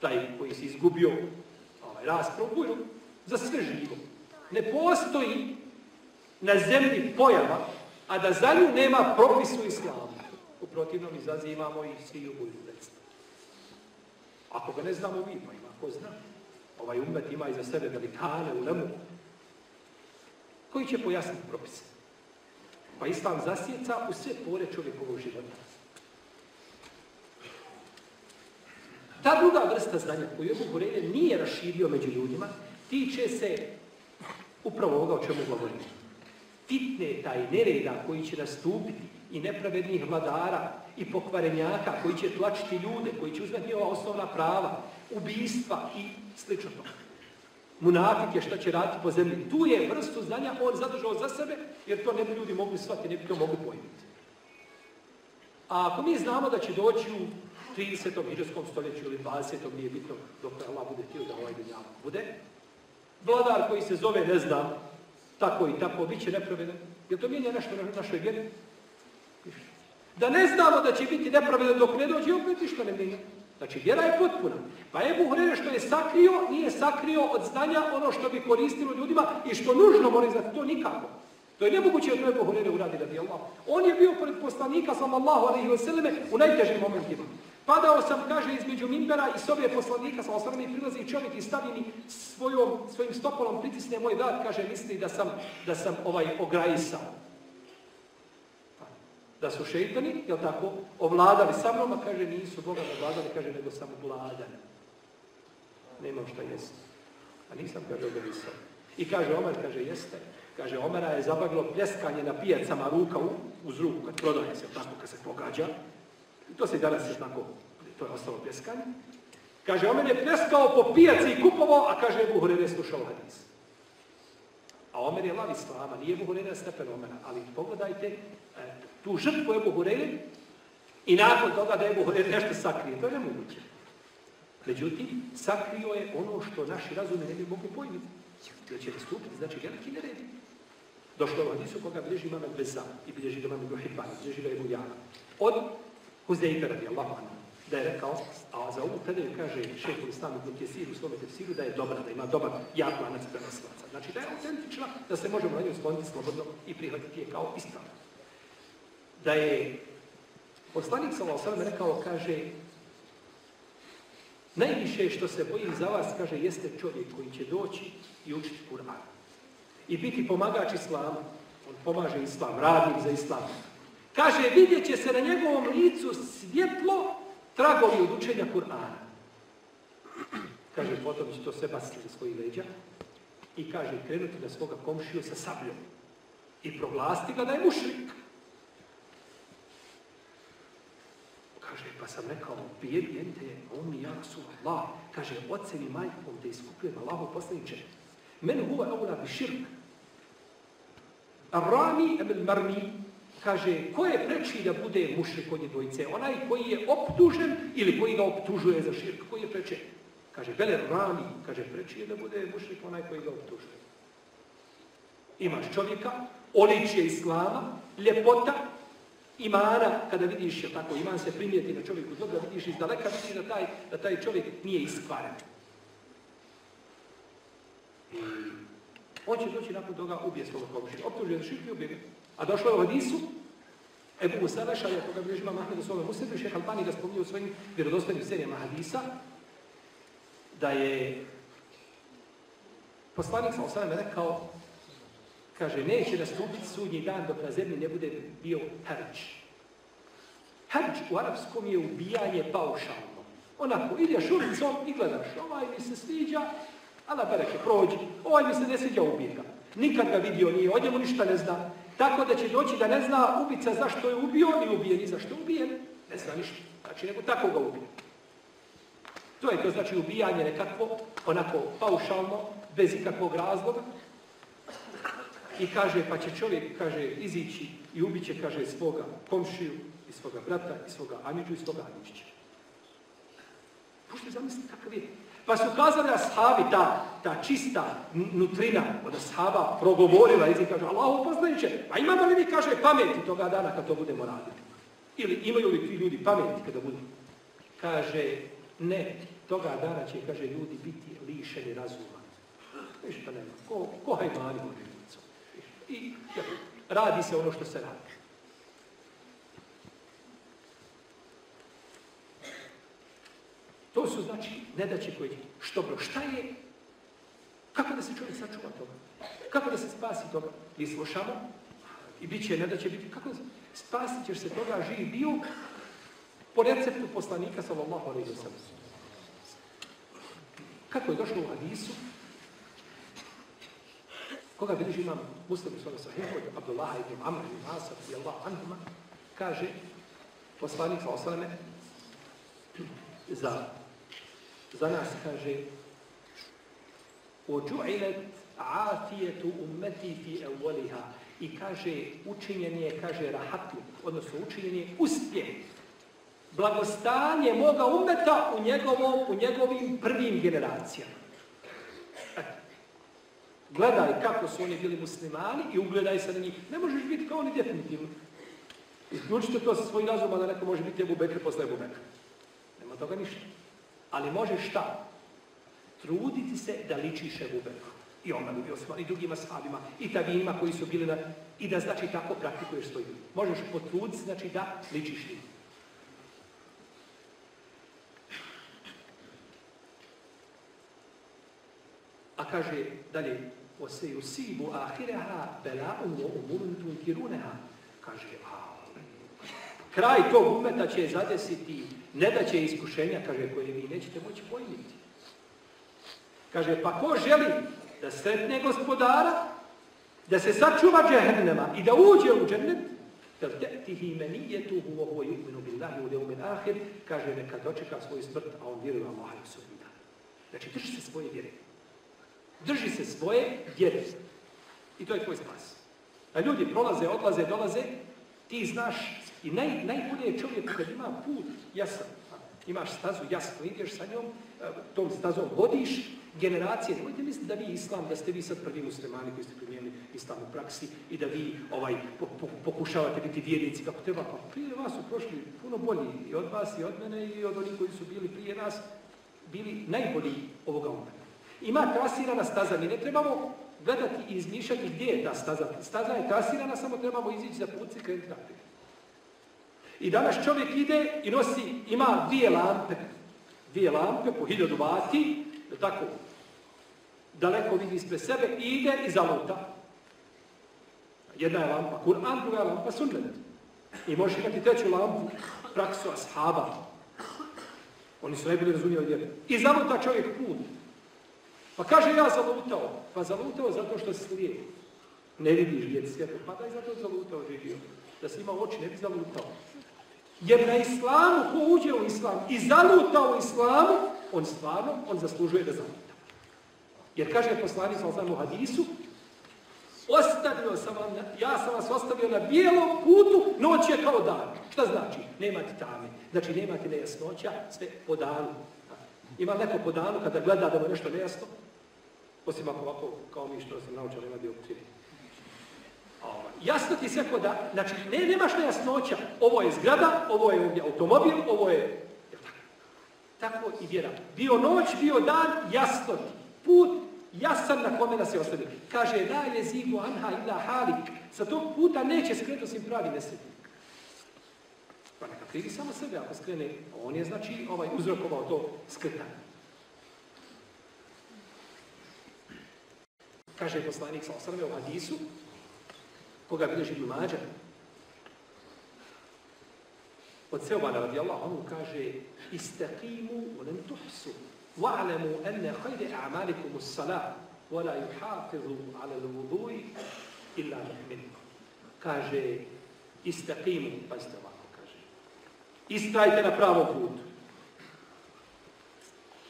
taj koji si izgubio ovaj, raspravu, za sve živo. Ne postoji na zemlji pojava, a da za nju nema propisu islamu. U protivnom izazivamo i svi u ako ga ne znamo pa ima ko zna. Ovaj umet ima iza sebe velikane u nemu. Koji će pojasniti propise? Pa islam zasjeca u sve pore čovjekovog života. Ta druga vrsta znanja koju Hureyre nije raširio među ljudima, tiče se upravo ovoga o čemu govorimo. Fitne taj nereda koji će nastupiti i nepravednih vladara i pokvarenjaka koji će tlačiti ljude, koji će uzmeti ova osnovna prava, ubijstva i slično to. Munafike šta će raditi po zemlji. Tu je vrstu znanja on zadržao za sebe, jer to ne bi ljudi mogli shvatiti, ne bi to mogli pojmiti. A ako mi znamo da će doći u 30. hiđarskom stoljeću ili 20. nije bitno dok Allah bude htio da ovaj dunjavak bude, vladar koji se zove, ne znam, tako i tako, bit će nepravedan. Jel to mijenja nešto na našoj vjeri? Da ne znamo da će biti nepravedan dok ne dođe, opet ništa ne mijenja. Znači, vjera je potpuna. Pa Ebu Hurere što je sakrio, nije sakrio od znanja ono što bi koristilo ljudima i što nužno mora znati. To nikako. To je nemoguće da Ebu Hurere uradi radi Allah. On je bio pored poslanika, sallallahu alaihi wa u najtežim momentima. Padao sam, kaže, između mimbera i sobe poslanika, sa osvrame, i prilazi čovjek i stavi mi svojom, svojim stopolom, pritisne moj vrat, kaže, misli da sam, da sam ovaj ograjisao. Da su šeitani, jel tako, ovladali sa mnom, a kaže, nisu Boga ovladali, kaže, nego sam vladan. Nemam šta jest. A nisam, kaže, ograjisao. I kaže, Omer, kaže, jeste. Kaže, Omera je zabaglo pljeskanje na pijacama ruka uz ruku, kad prodaje se, tako, kad se pogađa. To se i danas je tako, to je ostalo pljeskanje. Kaže, Omer je pljeskao po pijaci i kupovao, a kaže, Ebu Hurere slušao hadis. A Omer je lavi slama, nije Ebu Hurere stepen Omera, ali pogledajte e, tu žrtvu Ebu Hurere i nakon toga da Ebu Hurere nešto sakrije. To je nemoguće. Međutim, sakrio je ono što naši razumi ne bi mogli pojmiti. Da će nastupiti, znači veliki nered. Došlo u hadisu koga bilježi imam Beza i bilježi ga imam Ibn Hibban, bilježi ga Jana. Od Huzeyfe radijallahu anhu, da je rekao, a za ovu predaju kaže šehu Islam ibn Kesir u svome tefsiru da je dobra, da ima dobar jak lanac prenosilaca. Znači da je autentična, da se možemo na nju skloniti slobodno i prihvatiti je kao ispravno. Da je poslanik sallallahu rekao, kaže, najviše što se bojim za vas, kaže, jeste čovjek koji će doći i učiti Kur'an. I biti pomagač islamu. On pomaže islam, radi za islam. Kaže, vidjet će se na njegovom licu svjetlo tragovi od učenja Kur'ana. Kaže, potom će to sve za svoji leđa i kaže, krenuti na svoga komšiju sa sabljom i proglasiti ga da je mušrik. Kaže, pa sam rekao, bijete je, on mi ja Allah. Kaže, oceni majkom te iskupljujem Allahu poslaniče. Men huwa eula bi širk. Rami ebel marmi, kaže, ko je preči da bude mušrik od dvojice? Onaj koji je optužen ili koji ga optužuje za širk? Koji je preče? Kaže, bele rami, kaže, preči da bude mušrik onaj koji ga optužuje. Imaš čovjeka, oličje islama, ljepota, imana, kada vidiš, je tako, iman se primijeti na čovjeku dobro, vidiš iz daleka, vidiš da taj, da taj čovjek nije iskvaren. On će doći nakon toga ubije svog komšija. Optužuje za i ubije A došlo je u hadisu, Ebu Musa Lešarja, koga bi ima Mahmed u svome muslimu, šeha Albani ga spominje u svojim vjerodostojnim serijama hadisa, da je poslanik sa osvrame rekao, kaže, neće nastupiti sudnji dan dok na zemlji ne bude bio herđ. Herđ u arapskom je ubijanje paušalno. Onako, ideš ulicom i gledaš, ovaj mi se sviđa, ala bereke, prođi, ovaj mi se ne sviđa, ubije. Nikad ga vidio nije, o njemu ništa ne zna. Tako da će doći da ne zna ubica zašto je ubio i ubijen i zašto je ubijen. Ne zna ništa. Znači, nego tako ga ubije. To je to znači ubijanje nekakvo, onako paušalno, bez ikakvog razloga. I kaže, pa će čovjek, kaže, izići i ubiće, kaže, svoga komšiju, i svoga brata, i svoga Amidžu, i svoga Amidžića. Možete zamisliti kakav je pa su kazali ashabi, ta, ta čista nutrina od ashaba progovorila i kaže, Allah poznajuće, pa imamo li mi, kaže, pameti toga dana kad to budemo raditi? Ili imaju li ti ljudi pameti kada budu? Kaže, ne, toga dana će, kaže, ljudi biti lišeni razuma. Ništa nema. Ko, ko hajmani I radi se ono što se radi. To su znači nedaće koje Što bro, šta je? Kako da se čovjek sačuva toga? Kako da se spasi toga? Mi slušamo i bit će nedaće biti. Kako da se spasit ćeš se toga živ bio po receptu poslanika sallallahu alaihi wa Kako je došlo u hadisu? Koga bilježi imam muslim u svome sahihu od Abdullah ibn Amr ibn Asad i Allah anhuma, kaže poslanik sallallahu alaihi za za nas kaže ođu'ilet afijetu ummeti fi evoliha i kaže učinjen je, kaže rahatluk, odnosno učinjen je uspjeh blagostanje moga umeta u, njegovom, u njegovim prvim generacijama. Gledaj kako su oni bili muslimani i ugledaj se na njih. Ne možeš biti kao oni definitivno. Isključite to sa svojim razumom da neko može biti Ebu Bekr posle Ebu Bekr toga ništa. Ali možeš šta? Truditi se da ličiš Ebu Bekru. I Omeru, i Osman, i drugima sahabima, i tabijima koji su bili na... I da znači tako praktikuješ svoj. Možeš potruditi znači da ličiš njim. A kaže dalje, وَسَيُسِيبُ آخِرَهَا بَلَاءٌ وَأُمُرٌ تُنْكِرُونَهَا Kaže, a, kraj tog umeta će zadesiti ne da će iskušenja, kaže, koje vi nećete moći pojmiti. Kaže, pa ko želi da sretne gospodara, da se sačuva džehennema i da uđe u džennet, فَلْتَأْتِهِ مَنِيَّتُهُ وَهُوَ يُؤْمِنُ بِاللَّهِ وَلَيْوْمِ الْآخِرِ Kaže, neka dočeka svoj smrt, a on vjeruje Allah i sudnji Znači, drži se svoje vjere. Drži se svoje vjere. I to je tvoj spas. A ljudi prolaze, odlaze, dolaze, ti znaš i naj, najbolje je čovjek kad ima put jasan. Imaš stazu jasno, ideš sa njom, e, tom stazom vodiš generacije. Nemojte misliti da vi islam, da ste vi sad prvi muslimani koji ste primijenili islam u praksi i da vi ovaj, po, po, pokušavate biti vjernici kako treba. Pa prije vas su prošli puno bolji i od vas i od mene i od onih koji su bili prije nas, bili najbolji ovoga umeta. Ima trasirana staza, mi ne trebamo gledati i izmišljati gdje je ta staza. Staza je trasirana, samo trebamo izići za put i krenuti naprijed. I danas čovjek ide i nosi, ima dvije lampe. Dvije lampe po hiljadu vati, tako, daleko vidi ispred sebe i ide i zaluta. Jedna je lampa Kur'an, druga je lampa sunnet. I možeš imati treću lampu, praksu ashaba. Oni su najbolji razumijeli vjeru. I zaluta čovjek put. Pa kaže ja zalutao. Pa zalutao zato što se slijedi. Ne vidiš gdje ti svjetlo. Pa daj zato zalutao živio. Da si imao oči, ne bi zalutao. Jer na islamu, ko uđe u islam i zaluta u islamu, on stvarno, on zaslužuje da zaluta. Jer kaže poslanik sa u hadisu, ostavio sam vam, ja sam vas ostavio na bijelom putu, noć je kao dan. Šta znači? Nema ti tame. Znači nema ti nejasnoća, sve po danu. Ima neko po danu kada gleda da mu nešto nejasno, osim ako ovako, kao mi što sam naučio, nema dioptrije. Jasno ti sve da, znači ne, nemaš nejasnoća. Ovo je zgrada, ovo je automobil, ovo je... Tako i vjera. Bio noć, bio dan, jasno ti. Put jasan na kome nas je ostavio. Kaže, la je zigu anha ila halik. Sa tog puta neće skrenuti osim pravi nesretnik. Pa neka krivi samo sebe ako skrene. On je znači ovaj uzrokovao to skretanje. Kaže poslanik sa osrme u hadisu, koga bilježi Ibn Mađa. Od Seobana radijallahu anhu kaže Istaqimu ulen tuhsu wa'lamu anna khayra a'malikum as-salah wa la yuhafizu 'ala al-wudu'i illa mu'min. Kaže istaqimu, pazite ovako kaže. Istrajte na pravom putu.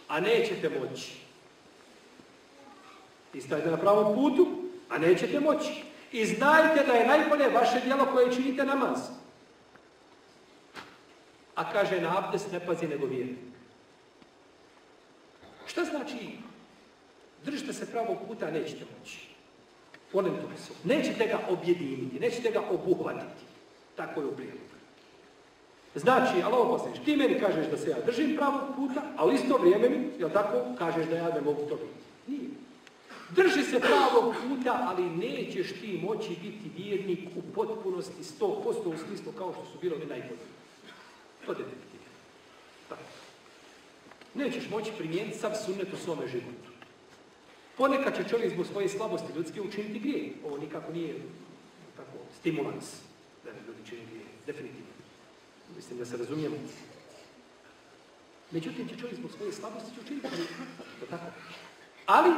A nećete moći. Istrajte na pravom putu, a nećete moći. I znajte da je najbolje vaše djelo koje činite namaz. A kaže na abdest ne pazi nego vjernik. Šta znači držite se pravog puta, a nećete moći. Volim to su. Nećete ga objediniti, nećete ga obuhvatiti. Tako je u prijedlogu. Znači, ali ovo posljedniš, ti meni kažeš da se ja držim pravog puta, a u isto vrijeme mi, jel tako, kažeš da ja ne mogu to biti. Nije. Drži se pravog puta, ali nećeš ti moći biti vjernik u potpunosti 100% u smislu kao što su bilo mi najbolji. To je definitivno. Nećeš moći primijeniti sav sunnet u svome životu. Ponekad će čovjek zbog svoje slabosti ljudske učiniti grije. Ovo nikako nije tako stimulans da ljudi čini grije. Definitivno. Mislim da se razumijemo. Međutim, će čovjek zbog svoje slabosti učiniti grije. Tako. Ali,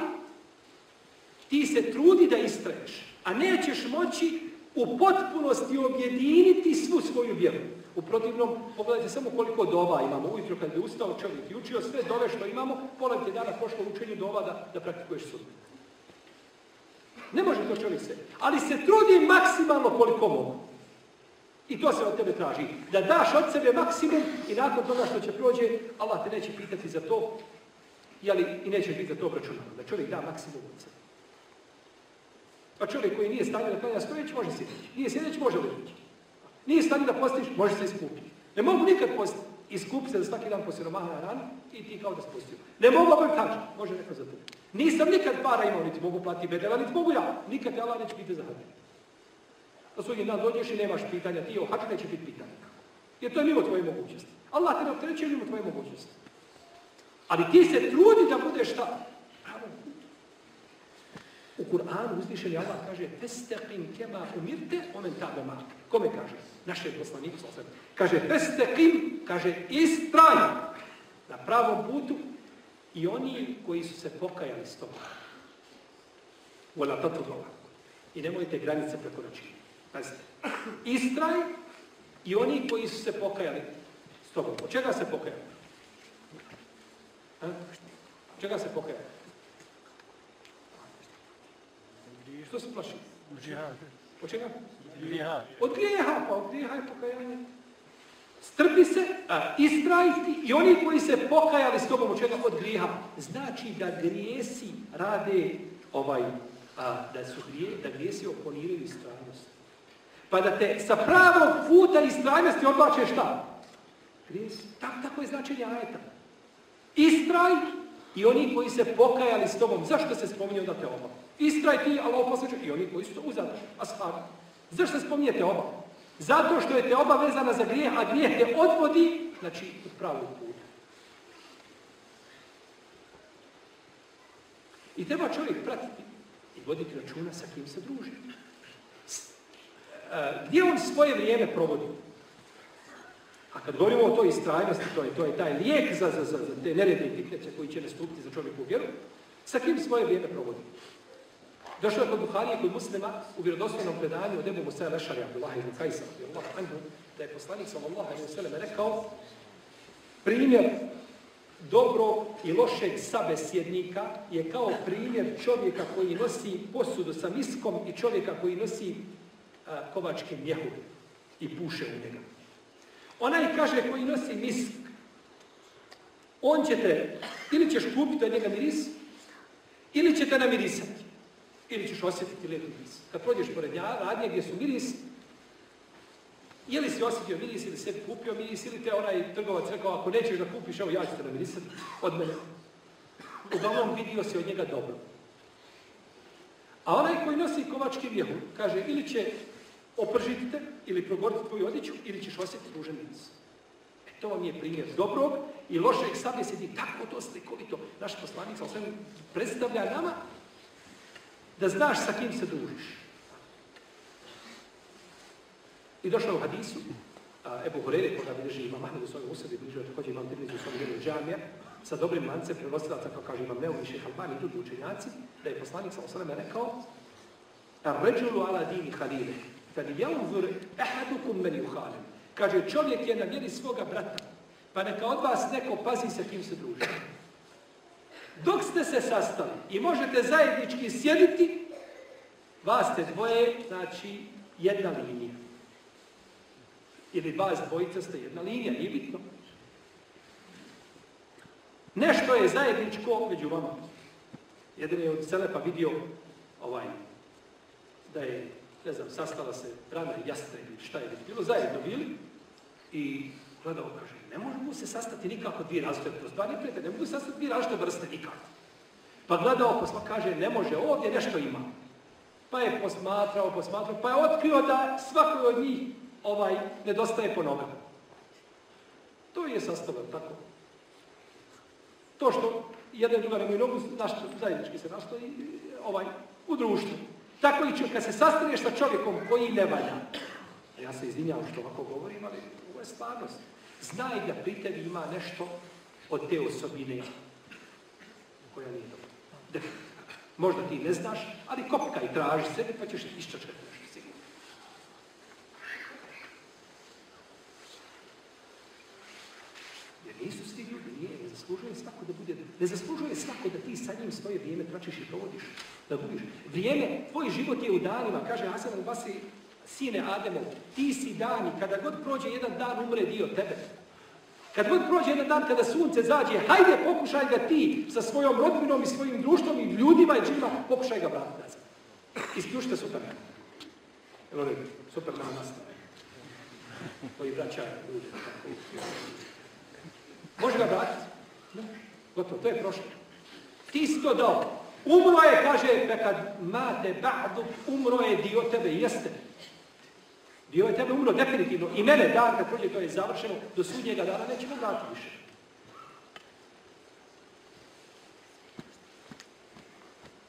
ti se trudi da istraješ, a nećeš moći u potpunosti objediniti svu svoju vjeru. U protivnom, pogledajte samo koliko dova imamo. Ujutro kad bi ustao čovjek i učio sve dove što imamo, pola ti dana pošlo učenju dova da, da praktikuješ sudbe. Ne može to čovjek se. Ali se trudi maksimalno koliko mogu. I to se od tebe traži. Da daš od sebe maksimum i nakon toga što će prođe, Allah te neće pitati za to, jeli, i neće biti za to obračunano. Da čovjek da maksimum od sebe. Pa čovjek koji nije stanio da klanja stojeći, može sjedeći. Nije sjedeći, može ležeći. Nije stanio da postiš, može se iskupiti. Ne mogu nikad postiti. I skupi se za svaki dan po siromaha na ranu i ti kao da spustio. Ne mogu obaviti hađ, može neko za to. Nisam nikad para imao, niti mogu platiti bedela, niti mogu ja. Nikad te Allah neće biti za hađ. Da svojim dan dođeš i nemaš pitanja, ti o hađu neće biti pitanja. Jer to je mimo tvoje mogućnosti. Allah te ne opterećuje mimo tvoje mogućnosti. Ali ti se trudi da budeš šta? U Kur'anu uzvišeni Allah kaže Festeqim kema umirte omen tabe Kome kaže? Naše poslaniku sa Kaže Festeqim, kaže istraj na pravom putu i oni koji su se pokajali s tobom. Vola I nemojte granice prekoračiti. Pazite. Istraj i oni koji su se pokajali s tobom. Od čega se pokajali? Čega se pokajali? Što se plaši? Od čega? Od grijeha, pa od grijeha je pokajanje. Strpi se, a, istrajiti i oni koji se pokajali s tobom od čega? Od grijeha. Znači da grijesi rade ovaj, a, da su grije, da grijesi oponiraju istrajnost. Pa da te sa pravog puta istrajnosti odbače šta? Grijesi. Tak, tako je značenje ajeta. Istraj i oni koji se pokajali s tobom. Zašto se spominje da te oba? Istraj ti, Allah i oni koji su to uzadali. Ashab. Zašto se spominjete oba? Zato što je te oba vezana za grijeh, a grijeh te odvodi, znači, u pravu putu. I treba čovjek pratiti i voditi računa sa kim se druži. E, gdje on svoje vrijeme provodi? A kad govorimo o toj istrajnosti, to je, to je taj lijek za, za, za, te neredne koji će nastupiti za čovjeku vjeru, sa kim svoje vrijeme provodi? Došlo je kod Buharije kod muslima u vjerodostojnom predanju od Ebu Musa Lešari Abdullah ibn Kajsa, da je poslanik sallallahu alaihi sallam rekao primjer dobro i lošeg sabesjednika je kao primjer čovjeka koji nosi posudu sa miskom i čovjeka koji nosi a, kovački mjehur i puše u njega. Onaj kaže koji nosi misk, on će te, ili ćeš kupiti od njega miris, ili će te namirisati. Ili ćeš osjetiti lijepi miris. Kad prođeš pored radnje gdje su miris, ili si osjetio miris ili sebi kupio miris, ili te onaj trgovac rekao, ako nećeš da kupiš, evo ja ću te namirisati od mene. Uglavnom vidio si od njega dobro. A onaj koji nosi kovački vjehu, kaže, ili će opržiti te, ili progoriti tvoju odjeću, ili ćeš osjetiti ružan miris. E, to vam je primjer dobrog i lošeg sad sedi tako to slikovito. Naš poslanik sa predstavlja nama da znaš sa kim se družiš. I došlo u hadisu, a, Ebu Hurere, koga bilježi imam Ahmed u svojom usebi, bilježi također imam Tirmizi u svojom jednom džamija, sa dobrim lancem prenosilaca, kao kaže imam i Šeha Albani, drugi učenjaci, da je poslanik sa osvrame rekao Ar-ređulu ala dini halile, kad janzur ehadukum men juhalim. Kaže, čovjek je na vjeri svoga brata, pa neka od vas neko pazi sa kim se druži. Dok ste se sastali i možete zajednički sjediti, vas ste dvoje, znači jedna linija. Ili vas dvojica ste jedna linija, nije bitno. Nešto je zajedničko među vama. Jedan je od Selepa vidio ovaj, da je, ne znam, sastala se rana jasna ili šta je bilo, zajedno bili i gledao, kaže, ne možemo se sastati nikako dvije različite, dva ne mogu se sastati dvije različite vrste nikako. Pa gledao, posma, kaže, ne može, ovdje nešto ima. Pa je posmatrao, posmatrao, pa je otkrio da svakoj od njih ovaj nedostaje po nogama. To je sastavljeno tako. To što jedan druga nemaju nogu, našto, zajednički se našto i ovaj, u društvu. Tako i kad se sastaneš sa čovjekom koji ne valja, ja se izvinjavam što ovako govorim, ali ovo je stvarnost. Znaj da pri tebi ima nešto od te osobine koja nije dobra. Možda ti ne znaš, ali kopkaj, traži sebe, pa ćeš iščačkati nešto sigurno. Jer nisu svi ljudi, nije, ne zaslužuje svako da bude, ne zaslužuje svako da ti sa njim svoje vrijeme tračiš i provodiš, da gubiš. Vrijeme, tvoj život je u danima, kaže Hasan al-Basri, sine Ademov, ti si dani, kada god prođe jedan dan, umre dio tebe. Kad god prođe jedan dan kada sunce zađe, hajde pokušaj ga ti sa svojom rodbinom i svojim društvom i ljudima i čima, pokušaj ga vratiti nazad. Isključite Superman. Evo ne, Superman nastave. Koji vraća ljude. Može ga vratiti? Gotovo, to je prošlo. Ti si to dao. Umro je, kaže, kad mate ba'du, umro je dio tebe, jeste. Dio je tebe umro definitivno. I mene, dan kad prođe, to je završeno, do sudnjega dana nećemo vratiti više.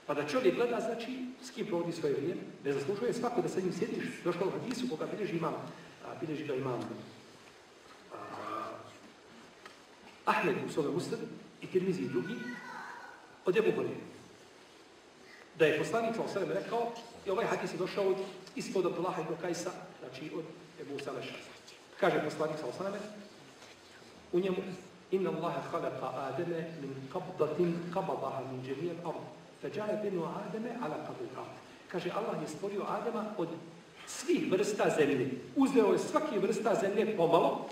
Pa da čovjek gleda, znači, s kim provodi svoje vrijeme, ne zaslužuje svako da sa njim sjediš. Došlo u hadisu koga bilježi imam, a, bilježi ga imam a, Ahmed u svome ustadu i Tirmizi i drugi, od Ebu. Da je poslanik sa rekao, i ovaj hadis je došao od ispod Abdullaha ibn Kajsa, znači od Ebu Saleša. Kaže poslanik sa osrem, u njemu, inna Allahe khalaqa Ademe min qabdatin qabadaha min džemijem ardu. Feđale benu Ademe ala ardu. Kaže, Allah je stvorio Adema od svih vrsta zemlje. Uzeo je svaki vrsta zemlje pomalo,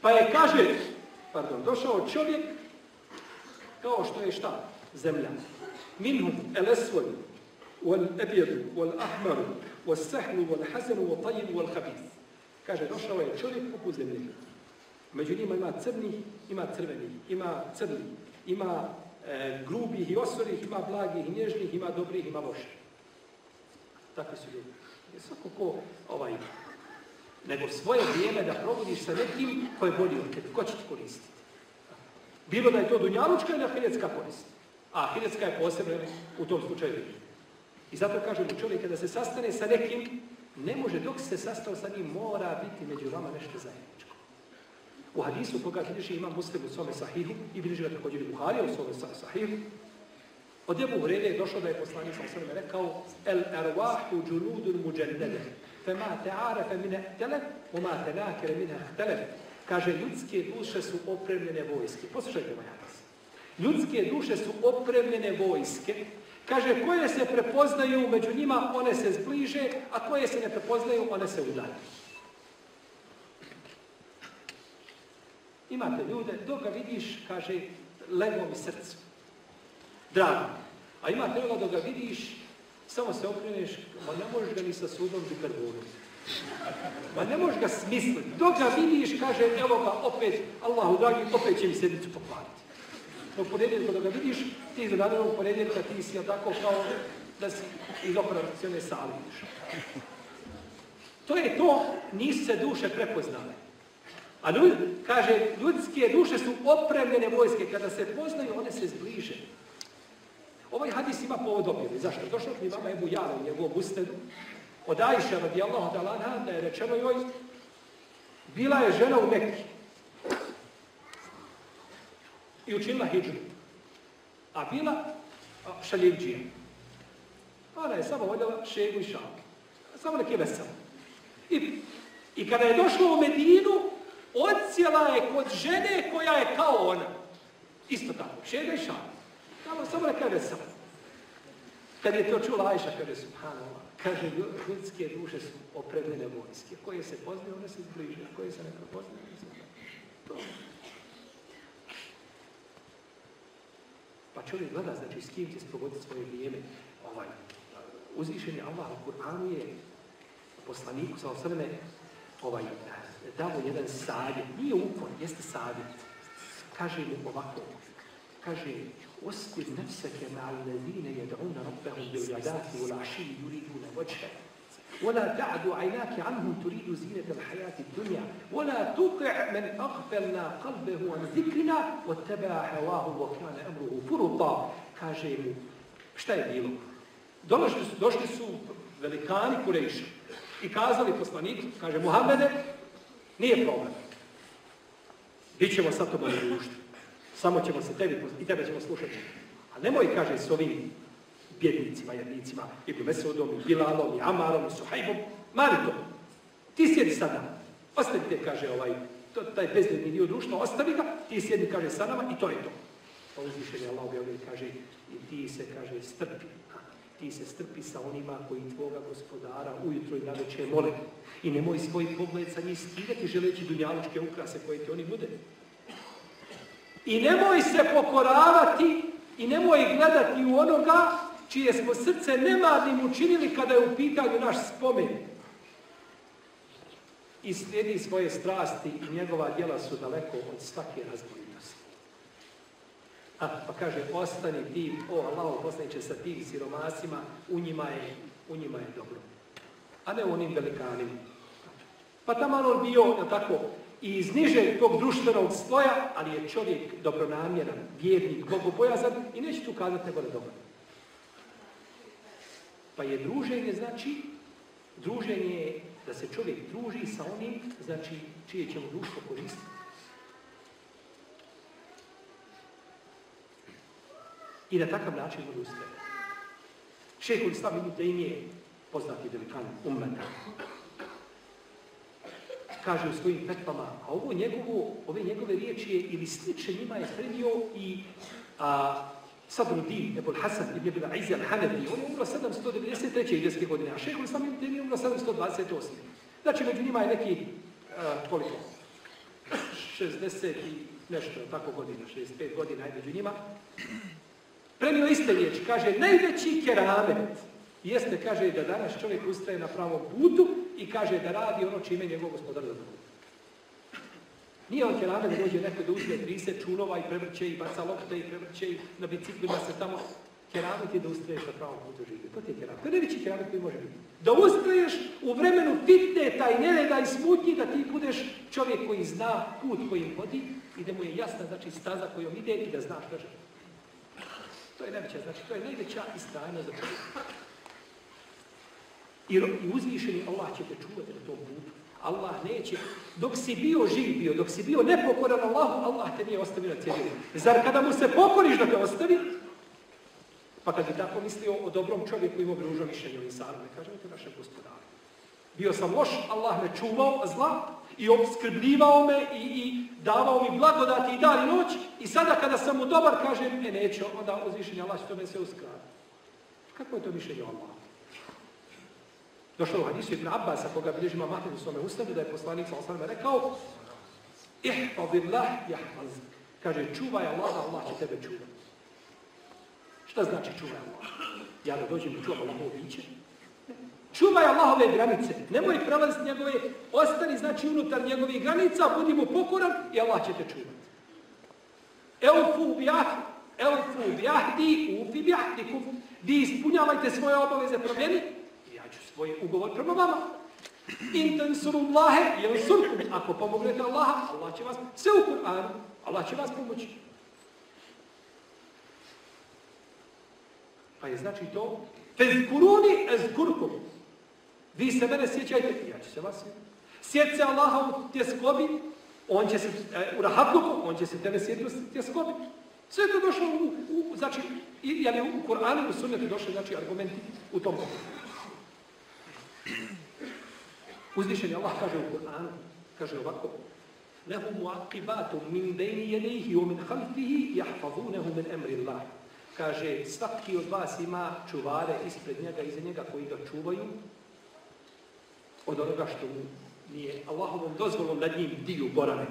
pa je, kaže, pardon, došao čovjek kao što je šta? Zemlja. Minhum el-esvod, wal-ebjedu, wal-ahmaru, wal-sehlu, wal-hazenu, wal-tajibu, wal-habith. Kaže, došao je čovjek poput zemlje. Među njima ima crnih, ima crvenih, ima crnih, ima e, grubih i osorih, ima blagih i nježnih, ima dobrih, ima loših. Takvi su ljudi. I svako ko ovaj, nego svoje vrijeme da provodiš sa nekim ko je bolji od tebe, ko će ti koristiti. Bilo da je to dunjalučka ili ahiretska korist. A ahiretska je posebna u tom slučaju. I zato kažem u čovjeka da se sastane sa nekim, ne može dok se sastao sa njim, mora biti među vama nešto zajedničko. U hadisu koga bilježi ima muslim u svome sahihu i bilježi ga također i Buharija u svome sahihu, od Ebu Hrede je došlo da je poslanik sa rekao El erwahu džunudun muđendele fema te'arefe mine telef uma tenakere mine telef Kaže, ljudske duše su opremljene vojske. Poslušajte moj hadis. Ljudske duše su opremljene vojske. Kaže, koje se prepoznaju među njima, one se zbliže, a koje se ne prepoznaju, one se udalje. Imate ljude, dok ga vidiš, kaže, legom i srcu. Drago. A imate ljude, dok ga vidiš, samo se okreneš, ma ne možeš ga ni sa sudom bikarbonom. Ma ne možeš ga smisliti. Dok ga vidiš, kaže, evo ga opet, Allahu dragi, opet će mi sedmicu pokvariti. U ponedjeljku da ga vidiš, ti iz u ponedjeljka ti si tako kao da si iz operacione sali. To je to, nisu se duše prepoznale. A ljudi, kaže, ljudske duše su opremljene vojske. Kada se poznaju, one se zbliže. Ovaj hadis ima povod objeli. Zašto? Došlo k vama Ebu Jara u njegovom ustedu. Od Ajša radijallahu da je rečeno joj, bila je žena u Mekki i učinila hijđu. A bila šaljivđija. Ona je samo voljela šegu i šalke. Samo neke veselo. I, I kada je došla u Medinu, odcijela je kod žene koja je kao ona. Isto tako, šega i šalke. Samo, samo neke veselo. Kad je to čula Ajša, kada je subhanallah, Kaže, ljudske duše su opremljene vojske. Koje se poznaju, one se zbliže. Koje se ne prepoznaju, one se To. Pa čovjek gleda, znači, s kim će sprovoditi svoje vrijeme. Ovaj, uzvišen je Allah u Kur'anu je poslaniku sa osrme ovaj, dao jedan savjet. Nije ukon, jeste savjet. Kaže mu ovako, kaže Ospir nefseke ma'al ladine jed'una rabbehum bil jadati u laši yuriduna vođhe. ولا تعد عيناك عنهم تريد زينة الحياة الدنيا ولا تطع من أغفلنا قلبه عن ذكرنا واتبع هواه وكان أمره فرطا kaže mu, šta je bilo? Došli su, došli su velikani Kurejša i kazali poslaniku, kaže Muhammede, nije problem. Bićemo sa tobom u društvu. Samo ćemo se tebi i tebe ćemo slušati. A nemoj, kaže, s ovim bjednicima, jednicima, Ibn Mesudom, i Bilalom, i Amarom, i Suhajbom, mali to. Ti sjedi sada. Ostavi te, kaže, ovaj, to, taj bezbjedni dio društva, ostavi ga, ti sjedi, kaže, sa nama i to je to. Pa uzvišen je Allah objavljen, kaže, i ti se, kaže, strpi. Ti se strpi sa onima koji tvoga gospodara ujutro i navečer mole. I nemoj svoj pogled sa njih skidati želeći dunjalučke ukrase koje ti oni bude. I nemoj se pokoravati i nemoj gledati u onoga čije smo srce nemarnim učinili kada je u pitanju naš spomen. i slijedi svoje strasti i njegova djela su daleko od svake razboritosti. A, pa kaže, ostani ti, o Allah, poslaniće sa tim siromasima, u njima je, u njima je dobro. A ne onim velikanima. Pa tamo on bio, tako, i iz nižeg tog društvenog sloja, ali je čovjek dobronamjeran, vjernik, bogobojazan i neće tu kazati nego da dobro. Pa je druženje, znači, druženje je da se čovjek druži sa onim, znači, čije će mu društvo koristiti. I na takav način budu ustrajati. Šehol Islam im je poznati velikan umeta kaže u svojim petvama, a ovo njegovo, ove njegove riječi je ili sliče njima je prenio i a, Sadruddin Ebul Hasan ibn Ibn Aizi al-Hanabi, on je umro 793. idejske godine, a šehol sam je umro 728. Znači, među njima je neki, a, koliko? 60 i nešto, tako godina, 65 godina je među njima. Prenio iste riječi, kaže, najveći keramet jeste, kaže, da danas čovjek ustraje na pravom putu i kaže da radi ono čime njegov gospodar zadovoljno. Nije on kerame da dođe neko da uzme 30 čulova i prevrće i baca lopte i prevrće i na biciklima se tamo keramet je da ustraješ na pravom putu živi. To ti je keramet. To je najveći keramet koji može biti. Da ustraješ u vremenu fitne, taj nereda i smutnji, da ti budeš čovjek koji zna put kojim vodi i da mu je jasna znači staza kojom ide i da znaš što želi. To je najveća, znači to je najveća istajna za čovjeka. I, uzvišeni Allah će te čuvati na tom putu. Allah neće, dok si bio živ bio, dok si bio nepokoran Allahu, Allah te nije ostavio na cijeli. Zar kada mu se pokoriš da te ostavi, pa kad bi tako mislio o dobrom čovjeku imao bi ružo mišljenje o insanu, ne kažem te našem gospodaru. Bio sam loš, Allah me čuvao zla i obskrbljivao me i, i davao mi blagodati i dan i noć i sada kada sam mu dobar kažem, e neću, onda uzvišenje Allah će to me sve uskrati. Kako je to mišljenje Allah? Došlo u hadisu Ibn Abbas, koga bilježi ima Mahmed u svome ustavu, da je poslanik sa osanama rekao Ihfadillah jahfaz. Kaže, čuvaj Allah, Allah će tebe čuvati. Šta znači čuvaj Allah? Ja da dođem i čuvam Allahovo biće? Čuvaj Allahove granice. Nemoj prelaziti njegove, ostani znači unutar njegovih granica, budi mu pokoran i Allah će te čuvati. Eufu bihdi, eufu bihdi, ufi bihdikum. Vi ispunjavajte svoje obaveze promjeni, svoj ugovor prema vama. Intensurullahe surkum. Ako pomognete Allaha, Allah će vas, sve u Kur'anu, Allah će vas pomoći. Pa je znači to, fezkuruni ezkurkum. Vi se mene sjećajte, ja ću se vas sjetiti. se Allaha u tjeskobi, on će se, e, u rahatluku, on će se tebe sjetiti u tjeskobi. Sve to došlo u, u znači, jel je u Kur'anu, u sunnetu došli, znači, argumenti u tom pogledu. Uzvišen Allah kaže u Kur'anu, kaže ovako, muaqibatu min bejni jedejhi u min halfihi jahfazunehu min emri Allah. Kaže, svaki od vas ima čuvare ispred njega, iza njega koji ga čuvaju od onoga što mu nije Allahovom dozvolom nad njim diju borane.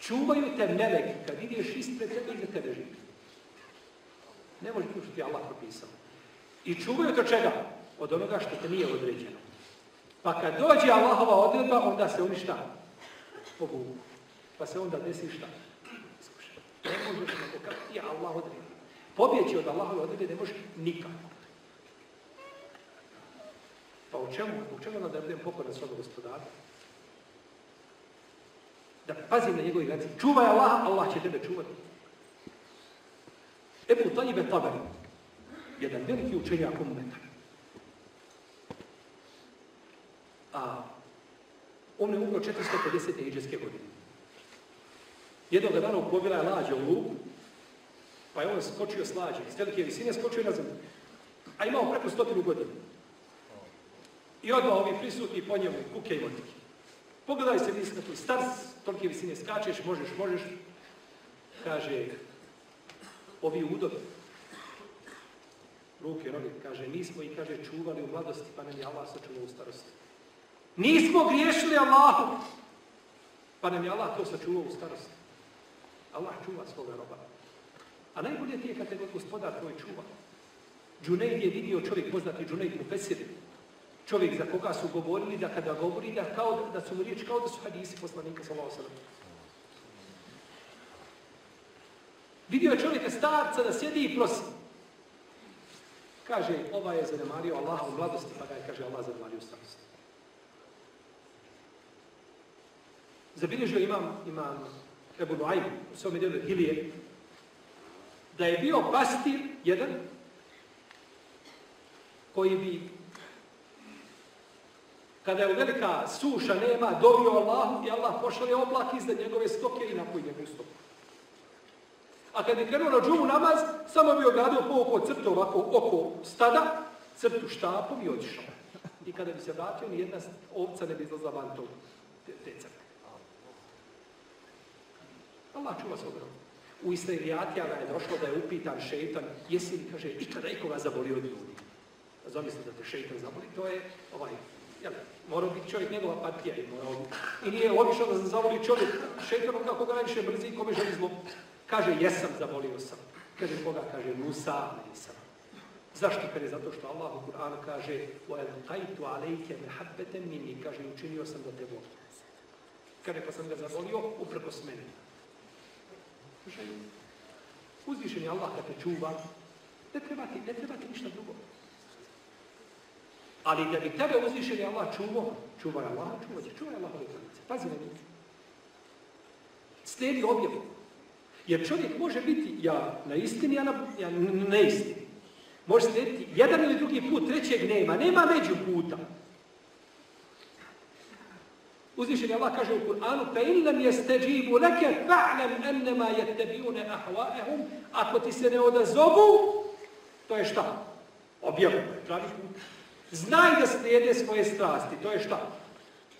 Čuvaju te meleki kad ideš ispred tebe i za tebe živi. Ne može to što ti Allah propisao. I čuvaju to čega? Od onoga što te nije određeno. Pa kad dođe Allahova odredba, onda se oni šta? Pa se onda desi šta? Ne možeš nego kako ti Allah odredi. Pobjeći od Allahove odredbe ne može nikako. Pa u čemu? U čemu onda da budem pokoran svog gospodara? Da pazim na njegovi granice. Čuvaj Allah, Allah će tebe čuvati. Ebu Tajibe Tabari, jedan veliki učenjak umeta, A on je umro 450. iđeske godine. Jednog dana uplovila je lađa u luku, pa je on skočio s lađe, iz velike visine skočio na zemlju. A imao preko stotinu godina. I odmah ovi prisutni po njemu, kuke i motike. Pogledaj se, nisi na tvoj star, tolike visine skačeš, možeš, možeš. Kaže, ovi udovi, ruke, noge, kaže, mi smo i kaže, čuvali u mladosti, pa nam je Allah sačuvao u starosti. Nismo griješili Allahu. Pa nam je Allah to sačuvao u starosti. Allah čuva svoga roba. A najbolje ti je kad te gospodar tvoj čuva. Džunejd je vidio čovjek poznati Džunejd mu pesiri. čovjek za koga su govorili da kada govori da, kao, da su mu riječi kao da su hadisi poslanika sallallahu. Vidio je čovjeka starca da sjedi i prosi. Kaže, ovaj je zanemario Allaha u mladosti, pa ga je, kaže, Allah zanemario u starosti. Zabilježio imam, imam Ebu Nuaym u svome dijelu Hilije, da je bio pastir jedan koji bi kada je velika suša nema, dobio Allahu i Allah pošalje oblak iznad njegove stoke i napoji njegovu stoku. A kad je krenuo na džumu namaz, samo bi ogradio po oko crtu ovako oko stada, crtu štapom i otišao. I kada bi se vratio, ni jedna ovca ne bi izlazla van tog te crte. Allah čuva se obrano. U Israelijatijama je došlo da je upitan šeitan, jesi li, kaže, ikada ikoga zabolio od ljudi? Zamisli da te šeitan zaboli, to je ovaj, jel, mora biti čovjek njegova partija i mora I nije logično da se zavoli čovjek šeitanom kako ga najviše brzi i kome želi zlo. Kaže, jesam, zavolio sam. Kaže, koga? Kaže, Musa, nisam. Zašto? Kaže, zato što Allah u Kur'anu kaže وَاَلْقَيْتُ عَلَيْكَ مَحَبَّةً مِنِّي Kaže, učinio sam da te volim. Kaže, pa sam ga zavolio uprkos mene. Uzvišen je Allah kad te čuva, ne treba ti, ne treba ti ništa drugo. Ali da bi tebe uzvišen je Allah čuvao, čuvaj Allah, čuvaj će, čuvaj Allah ove Pazi na njih. Slijedi objavu. Jer čovjek može biti ja na istini, a na, ja na istini. Može slijediti jedan ili drugi put, trećeg nema. Nema među puta. Uzvišen je Allah kaže u Kur'anu fa in lam yastajibu laka fa'lam annama yattabi'una ahwa'ahum. Ako ti se ne odazovu to je šta? Objavu. Pravi put. Znaj da slijede svoje strasti. To je šta?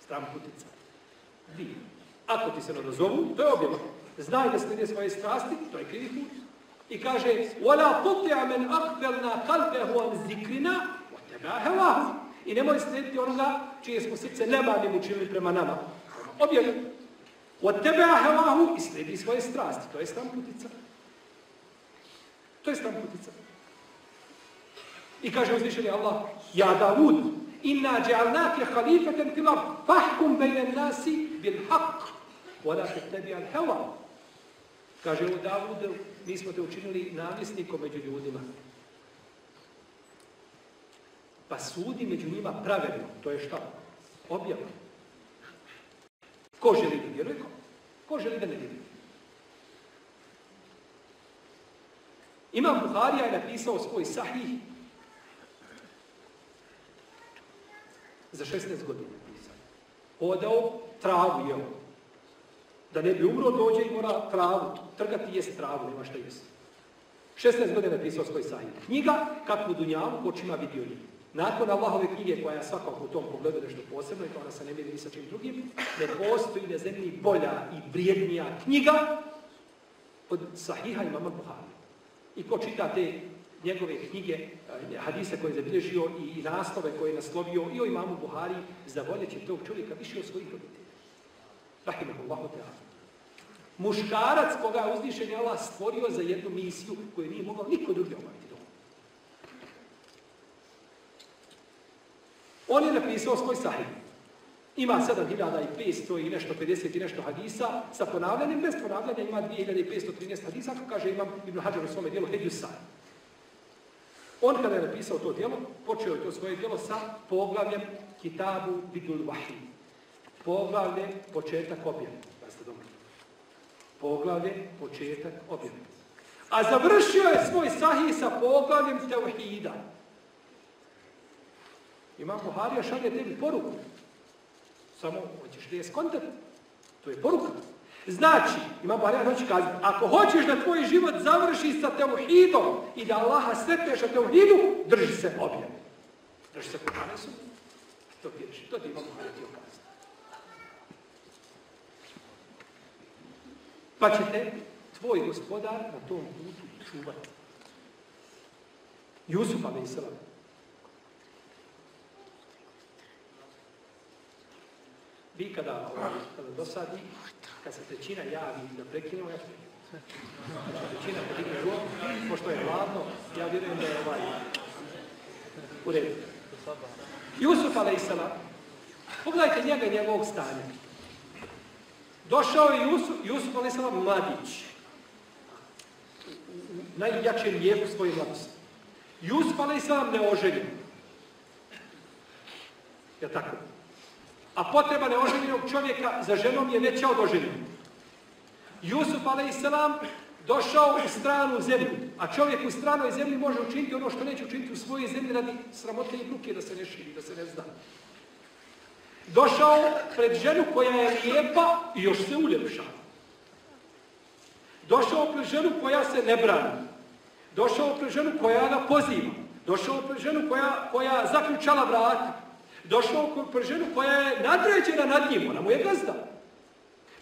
Stran putica vi ako ti se ne odazovu to je objava. Znaj da slijede svoje strasti to je krivi put. I kaže wala tuti' man aqbalna qalbahu an zikrina wa tabaha I nemoj slijediti onoga čije smo srce nebanim učinili prema nama. Objavi. Od tebe ahevahu i slijedi svoje strasti. To je putica. To je putica. I kaže uzvišeni Allah, Ja Davud, inna dja'alnake halifeten fil ard, fahkum bejnen nasi bil haq, wala te tebi al hewa. Kaže u Davudu, mi smo te učinili namjesnikom među ljudima. Pa sudi među njima pravedno. To je šta? Objava. Ko želi da vjeruje? Ko želi da ne vjeruje? Imam Buharija je napisao svoj sahih za 16 godina napisao. Odao travu jeo. Da ne bi umro, dođe i mora travu. Trgati jest travu, nema šta jest. 16 godina napisao svoj sahih. Knjiga, kakvu dunjavu, počima vidio njih. Nakon Allahove knjige koja je svakako u tom pogledu nešto posebno i ona se ne vidi ni sa čim drugim, ne postoji na zemlji bolja i vrijednija knjiga od sahiha imama Buhari. I ko čita te njegove knjige, eh, hadise koje je zabilježio i naslove koje je naslovio i o imamu Buhari, zavoljeće tog čovjeka više od svojih roditelja. Rahimahullahu ta'ala. Muškarac koga je uzdišen je Allah stvorio za jednu misiju koju nije mogao niko drugi obaviti. On je napisao svoj sahih. Ima 7500 i nešto, 50 i nešto hadisa sa ponavljanjem. Bez ponavljanja ima 2513 hadisa, kako kaže Imam Ibn Hađar u svome dijelu Hedju. On kada je napisao to dijelo, počeo je to svoje dijelo sa poglavljem Kitabu Bidul Wahi. Poglavlje početak objave. Poglavlje početak objave. A završio je svoj sahih sa poglavljem Teuhida. Imam Buharija šalje tebi poruku. Samo hoćeš li je? To je poruka. Znači, ima Buharija hoće kazati, ako hoćeš da tvoj život završi sa teuhidom i da Allaha sretneš na teuhidu, drži se objave. Drži se Kur'ana su. To ti reši. To ti ima Buharija ti okazati. Pa će te tvoj gospodar na tom putu čuvati. Jusuf, ali i Vi kada, kada dosadi, kad se trećina javi da prekinu, ja ću Znači, trećina podigne pošto je hladno, ja vjerujem da je ovaj u redu. Jusuf a.s. Pogledajte njega i njegovog stanja. Došao je Jusuf, Jusuf a.s. mladić. Najjačem vijeku svoje mladosti. Jusuf a.s. neoženjen. Je tako? A potreba neoženjenog čovjeka za ženom je veća od oženjenog. Jusuf a.s. došao u stranu zemlju, a čovjek u stranoj zemlji može učiniti ono što neće učiniti u svojoj zemlji radi sramote i bruke da se ne širi, da se ne zna. Došao pred ženu koja je lijepa i još se uljepša. Došao pred ženu koja se ne brani. Došao pred ženu koja ga poziva. Došao pred ženu koja, zaključala vrata. Došao pred ženu koja je nadređena nad njim, ona mu je gazda.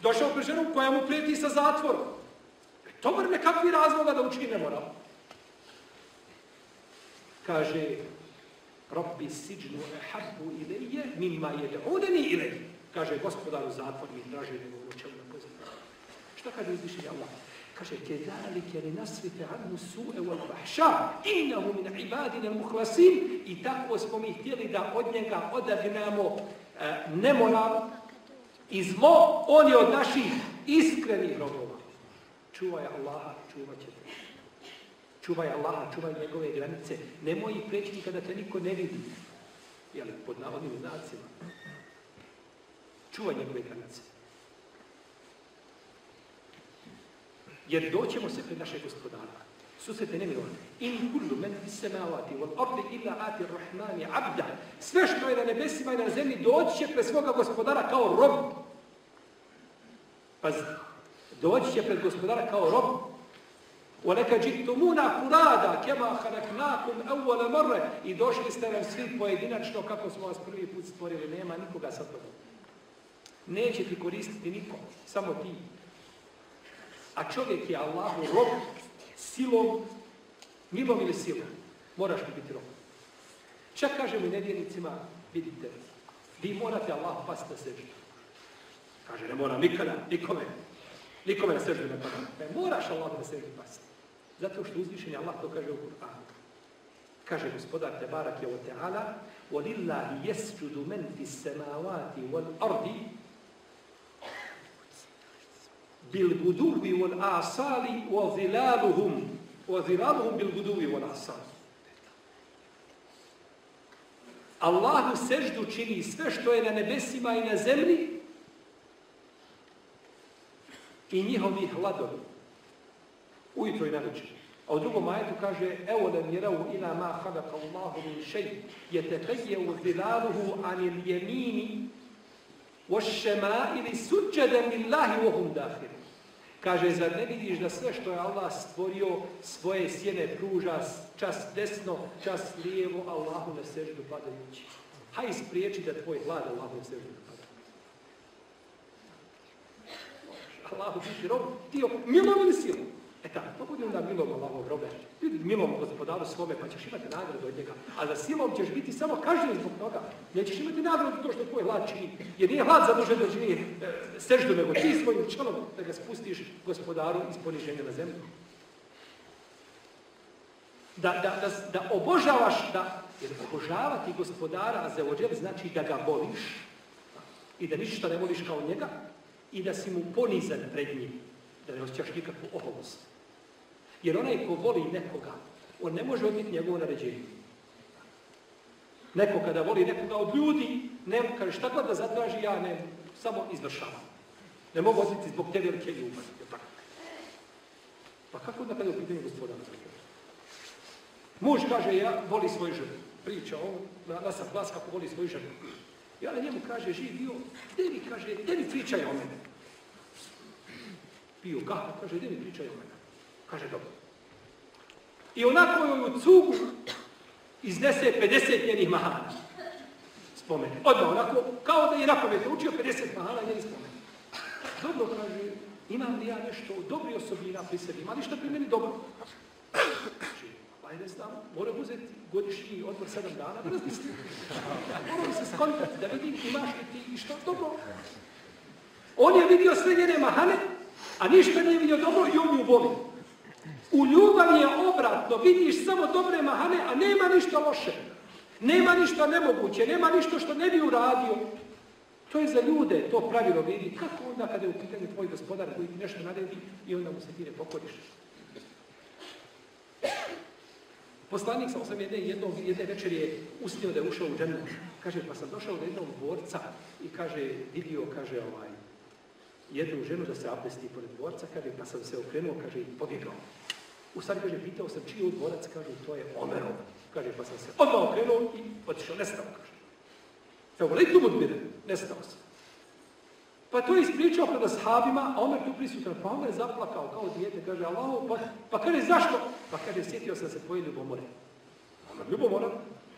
Došao pred ženu koja mu prijeti sa zatvorom. To bar nekakvi razloga da učini nemoral. Kaže, Rabbi siđnu ehabbu ilaije mimma jed'udeni ilaije. Kaže, gospodaru zatvor mi draže nego u čemu na pozivu. Šta kaže uzvišenje Allah? Kaže, kedalike li nasrite annu su'e wal bahša, innahu min ibadina muhlasin, i tako smo mi htjeli da od njega odagnamo e, nemoral i zlo, on je od naših iskrenih robova. Čuvaj Allaha, čuvat će te. Čuvaj Allaha, čuvaj njegove granice. Nemoj ih preći kada te niko ne vidi. Jel, pod navodnim znacima. Čuvaj njegove granice. Jer doćemo se pred našeg gospodara. Susrete nemilovane. In kullu men fi samawati wal ardi illa ati rahmani abda. Sve što je na nebesima i na zemlji doći će pred svoga gospodara kao rob. Pazi, doći će pred gospodara kao rob. وَلَكَ جِئْتُمُونَ فُرَادًا كَمَا خَلَقْنَاكُمْ أَوَّلَ مَرَّ I došli ste nam svi pojedinačno kako smo vas prvi put stvorili. Nema nikoga sa tobom. Neće ti koristiti niko, samo ti. A čovjek je Allahu rob silom, milom ili silom. Moraš ti biti rob. Čak kažem i nevjernicima, vidite, vi morate Allah pasti na seždu. Kaže, ne moram nikada, nikome. Nikome na seždu ne pada. Ne moraš Allah na seždu pasti. Zato što uzvišen je Allah to kaže u Kur'anu. Kaže gospodar Tebarak je o Teala وَلِلَّهِ يَسْجُدُ مَنْ فِي السَّمَاوَاتِ وَالْأَرْضِ bil gudubi wal asali wa zilaluhum wa zilaluhum bil gudubi wal asali Allahu seždu čini sve što je na nebesima i na zemlji i njihovi hladovi. Ujutro i na. A u drugom ajetu kaže Evo nam jerau ila ma halaka Allahu min šej jeteqeje u zilaluhu anil jemini wa šema ili suđeden lillahi wa hum dahir. Kaže, zar ne vidiš da sve što je Allah stvorio svoje sjene pruža čas desno, čas lijevo, Allahu na seždu padajući. Haj spriječi da tvoj glad Allahu na seždu pada. Allahu biti rob, ti milom ili silom. E tako, budi onda milom Allahov robe. Budi milom gospodaru svome, pa ćeš imati nagradu od njega. A za silom ćeš biti samo kažnjen zbog toga. Nećeš imati nagradu to što tvoj hlad čini. Jer nije hlad zadužen da čini e, seždu, nego ti svojim čelom da ga spustiš gospodaru iz poniženja na zemlju. Da, da, da, da obožavaš, da, jer obožavati gospodara za ođer znači da ga voliš i da ništa ne voliš kao njega i da si mu ponizan pred njim, da ne osjećaš nikakvu oholost. Jer onaj ko voli nekoga, on ne može odbiti njegovo naređenje. Neko kada voli nekoga od ljudi, ne kaže šta god da zatraži, ja ne, samo izvršavam. Ne mogu odbiti zbog te velike ljubavi. Pa kako onda kada je u pitanju gospodana? Muž kaže, ja voli svoju ženu. Priča on, na sam glas kako voli svoju ženu. I ona njemu kaže, živio, gdje mi kaže, gdje mi pričaj o mene? Kahu, kaže, gdje mi pričaj o? Kaže, dobro. I onako joj u cugu iznese 50 njenih mahana. Spomene. Odmah onako, kao da je napamet učio 50 mahana njenih spomene. Dobro, kaže, imam li ja nešto dobri osobina pri sebi, ima ništa pri meni dobro? Znači, pa ne znam, moram uzeti godišnji odmor sedam dana da razmislim. Moram se skontati da vidim imaš li ti i što dobro. On je vidio sve njene mahane, a ništa nije vidio dobro i on ju voli. U ljubavi je obratno, vidiš samo dobre mahane, a nema ništa loše. Nema ništa nemoguće, nema ništa što ne bi uradio. To je za ljude, to pravilo vidi. Kako onda kada je u pitanju tvoj gospodar koji ti nešto naredi i onda mu se ti ne pokoriš? Poslanik sam sam jedne, jednog, jedne večer je uspio da je ušao u dženu. Kaže, pa sam došao do jednog dvorca i kaže, vidio, kaže, ovaj, jednu ženu da se abdesti pored dvorca, kaže, pa sam se okrenuo, kaže, i pobjegao. U stvari, kaže, pitao sam čiji je dvorac, kaže, to je Omerov. Kaže, pa sam se odmah okrenuo i otišao, nestao, kaže. Fevolitu mudbire, nestao sam. Pa to je ispričao pred ashabima, a Omer tu prisutan, pa Omer zaplakao kao dijete, kaže, Allah, pa, pa kaže, zašto? Pa kaže, sjetio sam se tvoje ljubomore. Omer, ljubomora?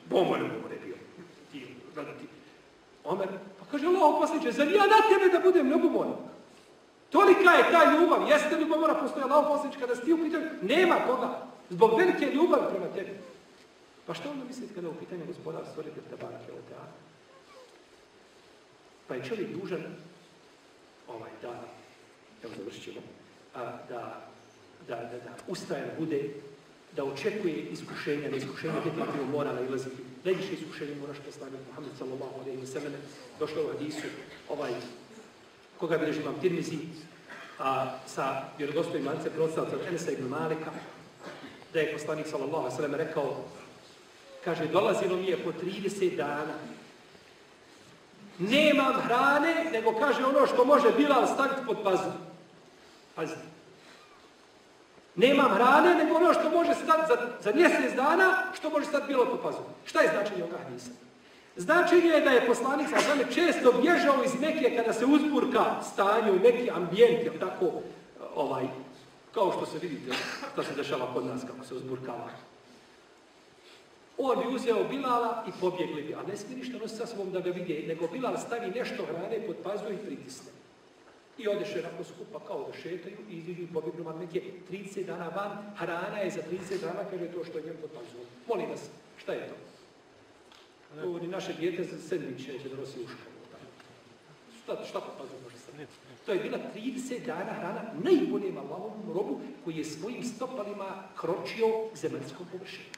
Boma ljubomore bio. Ti, ti. Omer, pa kaže, Allah, opasniče, zar ja na tebe da budem ljubomoran? Tolika je ta ljubav, jeste ljubomora, postoje Allah, opasniče, kada si ti u pitanju, nema toga. Zbog velike ljubavi prema tebi. Pa što onda mislite kada je u pitanju gospodar stvorite tabarake od teatra? Pa je čovjek dužan ovaj, da, evo završit ćemo, a, da, da, da, da ustajan bude, da očekuje iskušenja, na iskušenja definitivno mora nailaziti. Najviše iskušenja moraš poslanik Muhammed sallallahu alaihi wa sallam, došlo u hadisu, ovaj, koga bilježi vam Tirmizi, a sa vjerodostojim lance prostavca od Enesa ibn Malika, da je poslanik sallallahu wa sallam rekao, kaže, dolazilo mi je po 30 dana Nemam hrane, nego kaže ono što može Bilal staviti pod pazu. Pazite. Nemam hrane, nego ono što može stati za, za mjesec dana, što može stati bilo pod pazu. Šta je značenje ovoga hadisa? Značenje je da je poslanik sa često bježao iz Mekije kada se uzburka stanje u neki ambijent, jel tako, ovaj, kao što se vidite, što se dešava kod nas, kako se uzburkava on bi uzeo Bilala i pobjegli bi, a ne smije ništa nositi sa sobom da ga vidi, nego Bilal stavi nešto hrane pod pazu i pritisne. I odeše nakon skupa kao da šetaju i i pobjegnu van neke 30 dana van, hrana je za 30 dana, kaže to što je njem pod pazu. Molim vas, šta je to? Govori, naše dijete za sedmić neće da nosi u školu. Šta, šta pazu može staviti? To je bila 30 dana hrana najboljem Allahovom robu koji je svojim stopalima kročio zemaljskom površinu.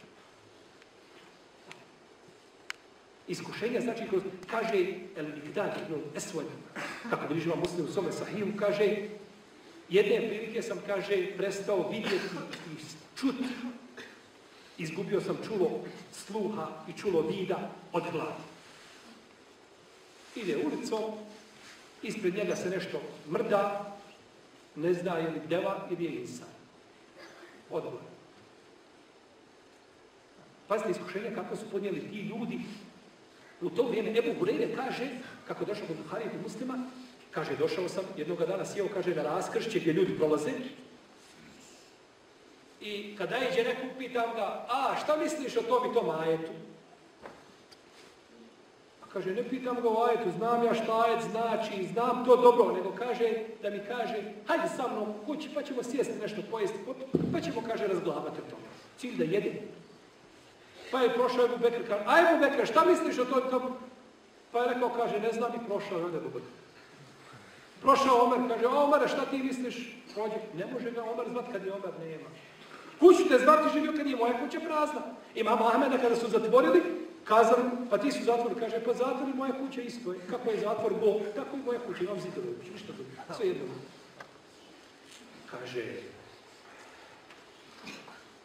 Iskušenja znači kroz, kaže El Mikdad ibn Eswad, kako bi živa muslim u svome sahiju, kaže, jedne prilike sam, kaže, prestao vidjeti i čuti. Izgubio sam čulo sluha i čulo vida od gladi. Ide ulicom, ispred njega se nešto mrda, ne zna je li deva ili je insan. Odgovor. Pazite iskušenja kako su podnijeli ti ljudi u to vrijeme Ebu Hureyre kaže, kako došao kod Buhari i muslima, kaže, došao sam, jednog dana sjeo, kaže, na raskršće gdje ljudi prolaze. I kada iđe neko, pitam ga, a šta misliš o tom i tom ajetu? Kaže, ne pitam ga o ajetu, znam ja šta ajet znači, znam to dobro, nego kaže, da mi kaže, hajde sa mnom kući, pa ćemo sjesti nešto pojesti, pa ćemo, kaže, razglavati o tome. Cilj da jedemo. Pa je prošao Ebu Bekr, kaže, a Ebu Bekr, šta misliš o tom, tom? Pa je rekao, kaže, ne znam i prošao je Ebu Bekr. Prošao Omer, kaže, a Omer, šta ti misliš? Prođe, ne može ga Omer zvat kad je Omer nema. Kuću te zvati živio kad je moja kuća prazna. Ima Ahmeda kada su zatvorili, kazali, pa ti su zatvorili, kaže, pa zatvori moja kuća isto je. Kako je zatvor Bog, tako i moja kuća, imam zidove, ništa drugo, sve jedno. Kaže,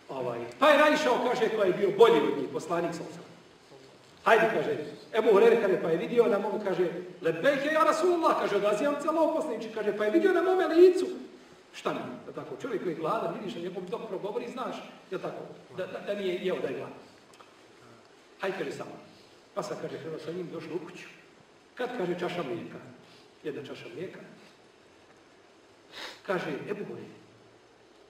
Ovaj, pa je naišao, kaže, koji je bio bolji od njih, poslanik sam sam. Hajde, kaže, Ebu Hurere, kaže, pa je vidio na mogu, kaže, lebejke ja Rasulullah, kaže, odazivam celo poslaniči, kaže, pa je vidio na mome licu. Šta mi, da tako, čovjek koji je gladan, vidiš na njegovom dok progovori, znaš, je tako, da, da, da nije jeo da je gladan. Hajde, kaže, samo. Pa sad, kaže, kada sa njim došlo u kuću. Kad, kaže, čaša mlijeka, jedna čaša mlijeka, kaže, Ebu Hurere,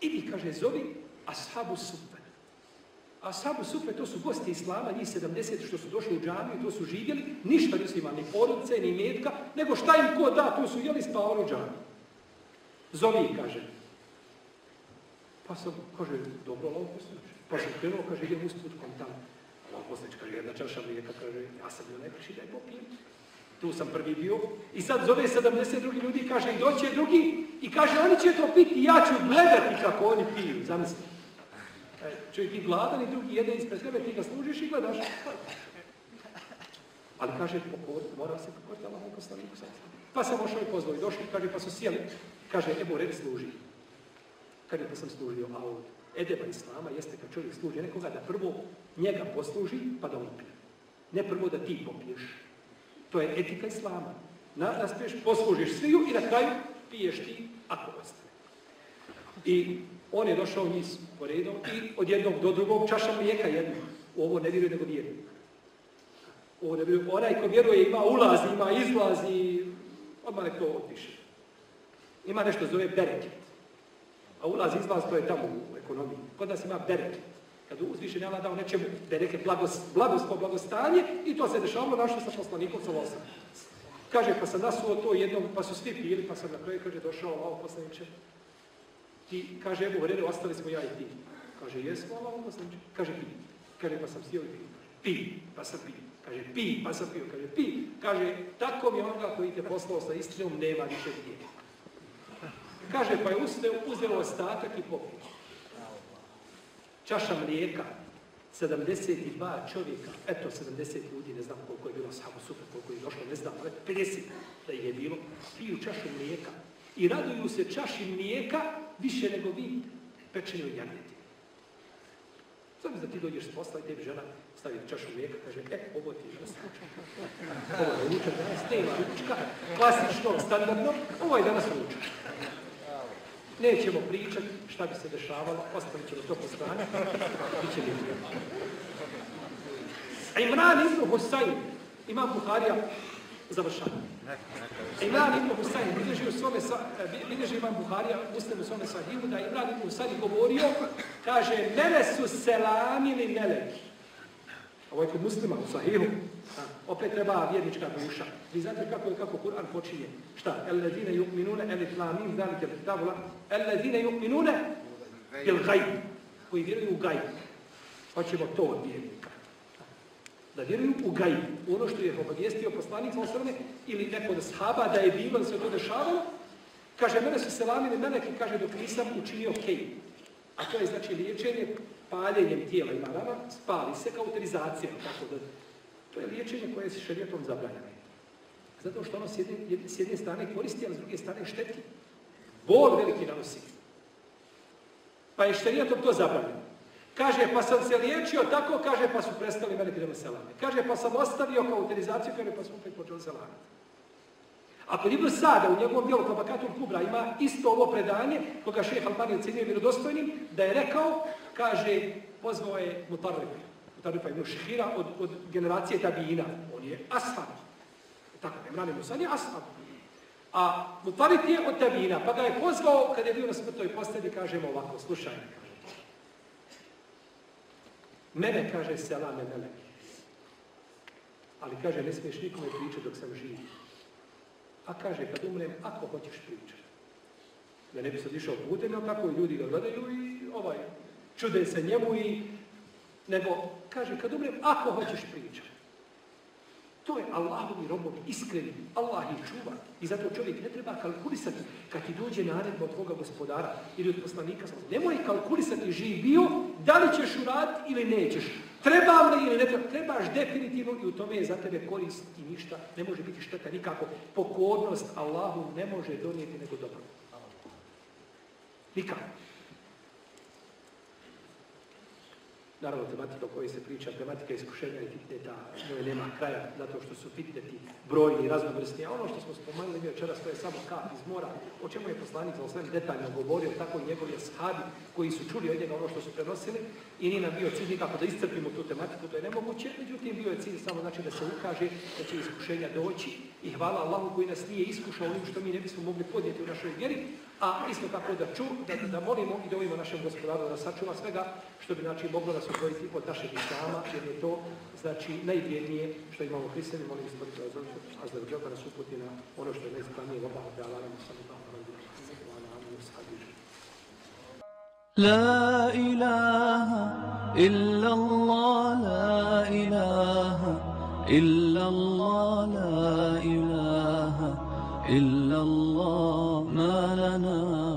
idi, kaže, zovi ashabu sufe. Ashabu sufe to su gosti Islama, njih 70 što su došli u džamiju, to su živjeli, ništa nisu imali, ni porodice, ni metka, nego šta im ko da, to su jeli spavali u džamiju. Zovi, kaže. Pa sam, kaže, dobro, lao poslanič. Pa sam krenuo, kaže, idem usput kom poslanič, kaže, jedna čaša mlijeka, kaže, ja sam bio najpriši, daj popijem. Tu sam prvi bio. I sad zove 70 drugi ljudi i kaže, i doće drugi i kaže, oni će to piti, ja ću gledati kako oni piju. Zamislite. E, čovjek ti gladan i drugi jedan ispred tebe, ti ga služiš i gledaš. Ali kaže, mora se pokoriti Allahom poslaniku sam. Pa sam ošao i pozvao i došli, kaže, pa su sjeli. Kaže, evo red služi. Kaže, pa sam služio, a od edeba islama jeste kad čovjek služi nekoga da prvo njega posluži, pa da on pije. Ne prvo da ti popiješ. To je etika islama. Naspiješ, poslužiš sviju i na kraju piješ ti ako ostane. I on je došao niz po redom i od jednog do drugog čaša mlijeka jednu. U ovo ne vjeruje nego vjeruje. Ovo ne vjeruje. Onaj ko vjeruje ima ulazi, ima izlazi, odmah nek to odpiše. Ima nešto zove bereket. A ulaz izlaz to je tamo u ekonomiji. Kod nas ima bereket. Kad uzviše nema dao nečemu bereket, blagostvo, blagostanje i to se dešavalo našo sa poslanikom sa losom. Kaže, pa sam nasuo to jednom, pa su svi pili, pa sam na kraju, kaže, došao ovo poslaniče. Ti, kaže, evo, u redu, ostali smo ja i ti. Kaže, jesmo ovo poslaniče? Kaže, pi. Kaže, pa sam sjeo i. Pi, pa sam pio. Kaže, pi, pa sam pio. Kaže, pi. Kaže, tako mi onoga koji te poslao sa istinom, nema više gdje. Kaže, pa je uzeo, uzeo ostatak i popio. Čaša mlijeka, 72 čovjeka, eto 70 ljudi, ne znam koliko je bilo samo super, koliko je došlo, ne znam, ali 50 da je bilo, piju čašu mlijeka i raduju se čaši mlijeka više nego vi pečenju janjeti. Sad da ti dođeš s posla i tebi žena stavi čašu mlijeka, kaže, e, ovo ti je Ovo je ručak danas, nema ručka, klasično, standardno, ovo je danas ručak. Nećemo pričati šta bi se dešavalo, ostavit ćemo to po strani, bit će Imran ibn Husayn, imam Buharija, završava. Imran ibn Husayn bilježi u svome, bilježi imam Buharija, muslim u svome sahihu, da Imran ibn Husayn govorio, kaže, mene su selamili meleki. Ovo je kod muslima u sahihu. Opet treba vjernička duša. Vi znate kako, kako Kur'an počinje. Šta? Elledine yu'minune elif lamim zalike kitabula. Elledine yu'minune bil gajb. Koji vjeruju u gajb. Hoćemo to od vjernika. Da vjeruju u gajb. Ono što je obavijestio poslanik osrme ili neko od sahaba da je bilo, da se to dešavalo. Kaže, mene su selamili meleki, kaže, dok nisam učinio kej. A to je znači liječenje paljenjem tijela ima rana, spali se kao autorizacija. Tako da, to je liječenje koje se šarijetom zabranjeno. Zato što ono s jedne, s jedne strane koristi, a s druge strane šteti. Bol veliki nanosi. Pa je šarijetom to zabranjeno. Kaže, pa sam se liječio tako, kaže, pa su prestali veliki da selame. Kaže, pa sam ostavio kao autorizaciju, kaže, pa smo opet počeli selamiti. A kod Sada u njegovom dijelu Tabakatul Kubra ima isto ovo predanje, koga šeha Albani ocjenjuje vjerodostojnim, da je rekao, kaže, pozvao je Mutarrib, Mutarriba ibn Šehira od, od generacije Tabijina. On je ashab. Tako, Imran ibn Sad je ashab. A Mutarrib je od Tabijina, pa ga je pozvao, kad je bio na smrtoj postelji, kažemo ovako, slušaj, Mene, kaže, selame meleki. Ali, kaže, ne smiješ nikome pričati dok sam živ. A kaže, kad umrem, ako hoćeš pričati. Da ne bi sad išao putem, ali tako ljudi ga gledaju i ovaj, čude se njemu i nego kaže, kad umrem, ako hoćeš pričati. To je Allahovi robovi, iskreni. Allah ih čuva. I zato čovjek ne treba kalkulisati kad ti dođe naredba od tvoga gospodara ili od poslanika. Nemoj kalkulisati živ bio, da li ćeš uraditi ili nećeš. Treba li ili ne treba? Trebaš definitivno i u tome je za tebe korist i ništa. Ne može biti šteta nikako. Pokornost Allahu ne može donijeti nego dobro. Nikako. Naravno, tematika o kojoj se priča, tematika iskušenja i fitneta, njoj nema kraja, zato što su fitneti brojni i raznovrsni. A ono što smo spomenuli večeras, to je samo kap iz mora, o čemu je poslanik za sve detaljno govorio, tako i njegovi ashabi koji su čuli od njega ono što su prenosili i nije nam bio cilj nikako da iscrpimo tu tematiku, to je nemoguće, međutim bio je cilj samo znači da se ukaže da će iskušenja doći i hvala Allahu koji nas nije iskušao onim što mi ne bismo mogli podnijeti u našoj vjeri, a isto tako da ču, da, da molimo i molimo našem gospodaru da sačuva svega što bi znači moglo nas odvojiti od našeg islama, jer je to znači najvrijednije što imamo hrišćani, molim gospodinu a za da nas uputi na ono što je najispravnije u obahu, da Allah nam لا إله إلا الله لا إله إلا الله لا إله إلا الله ما لنا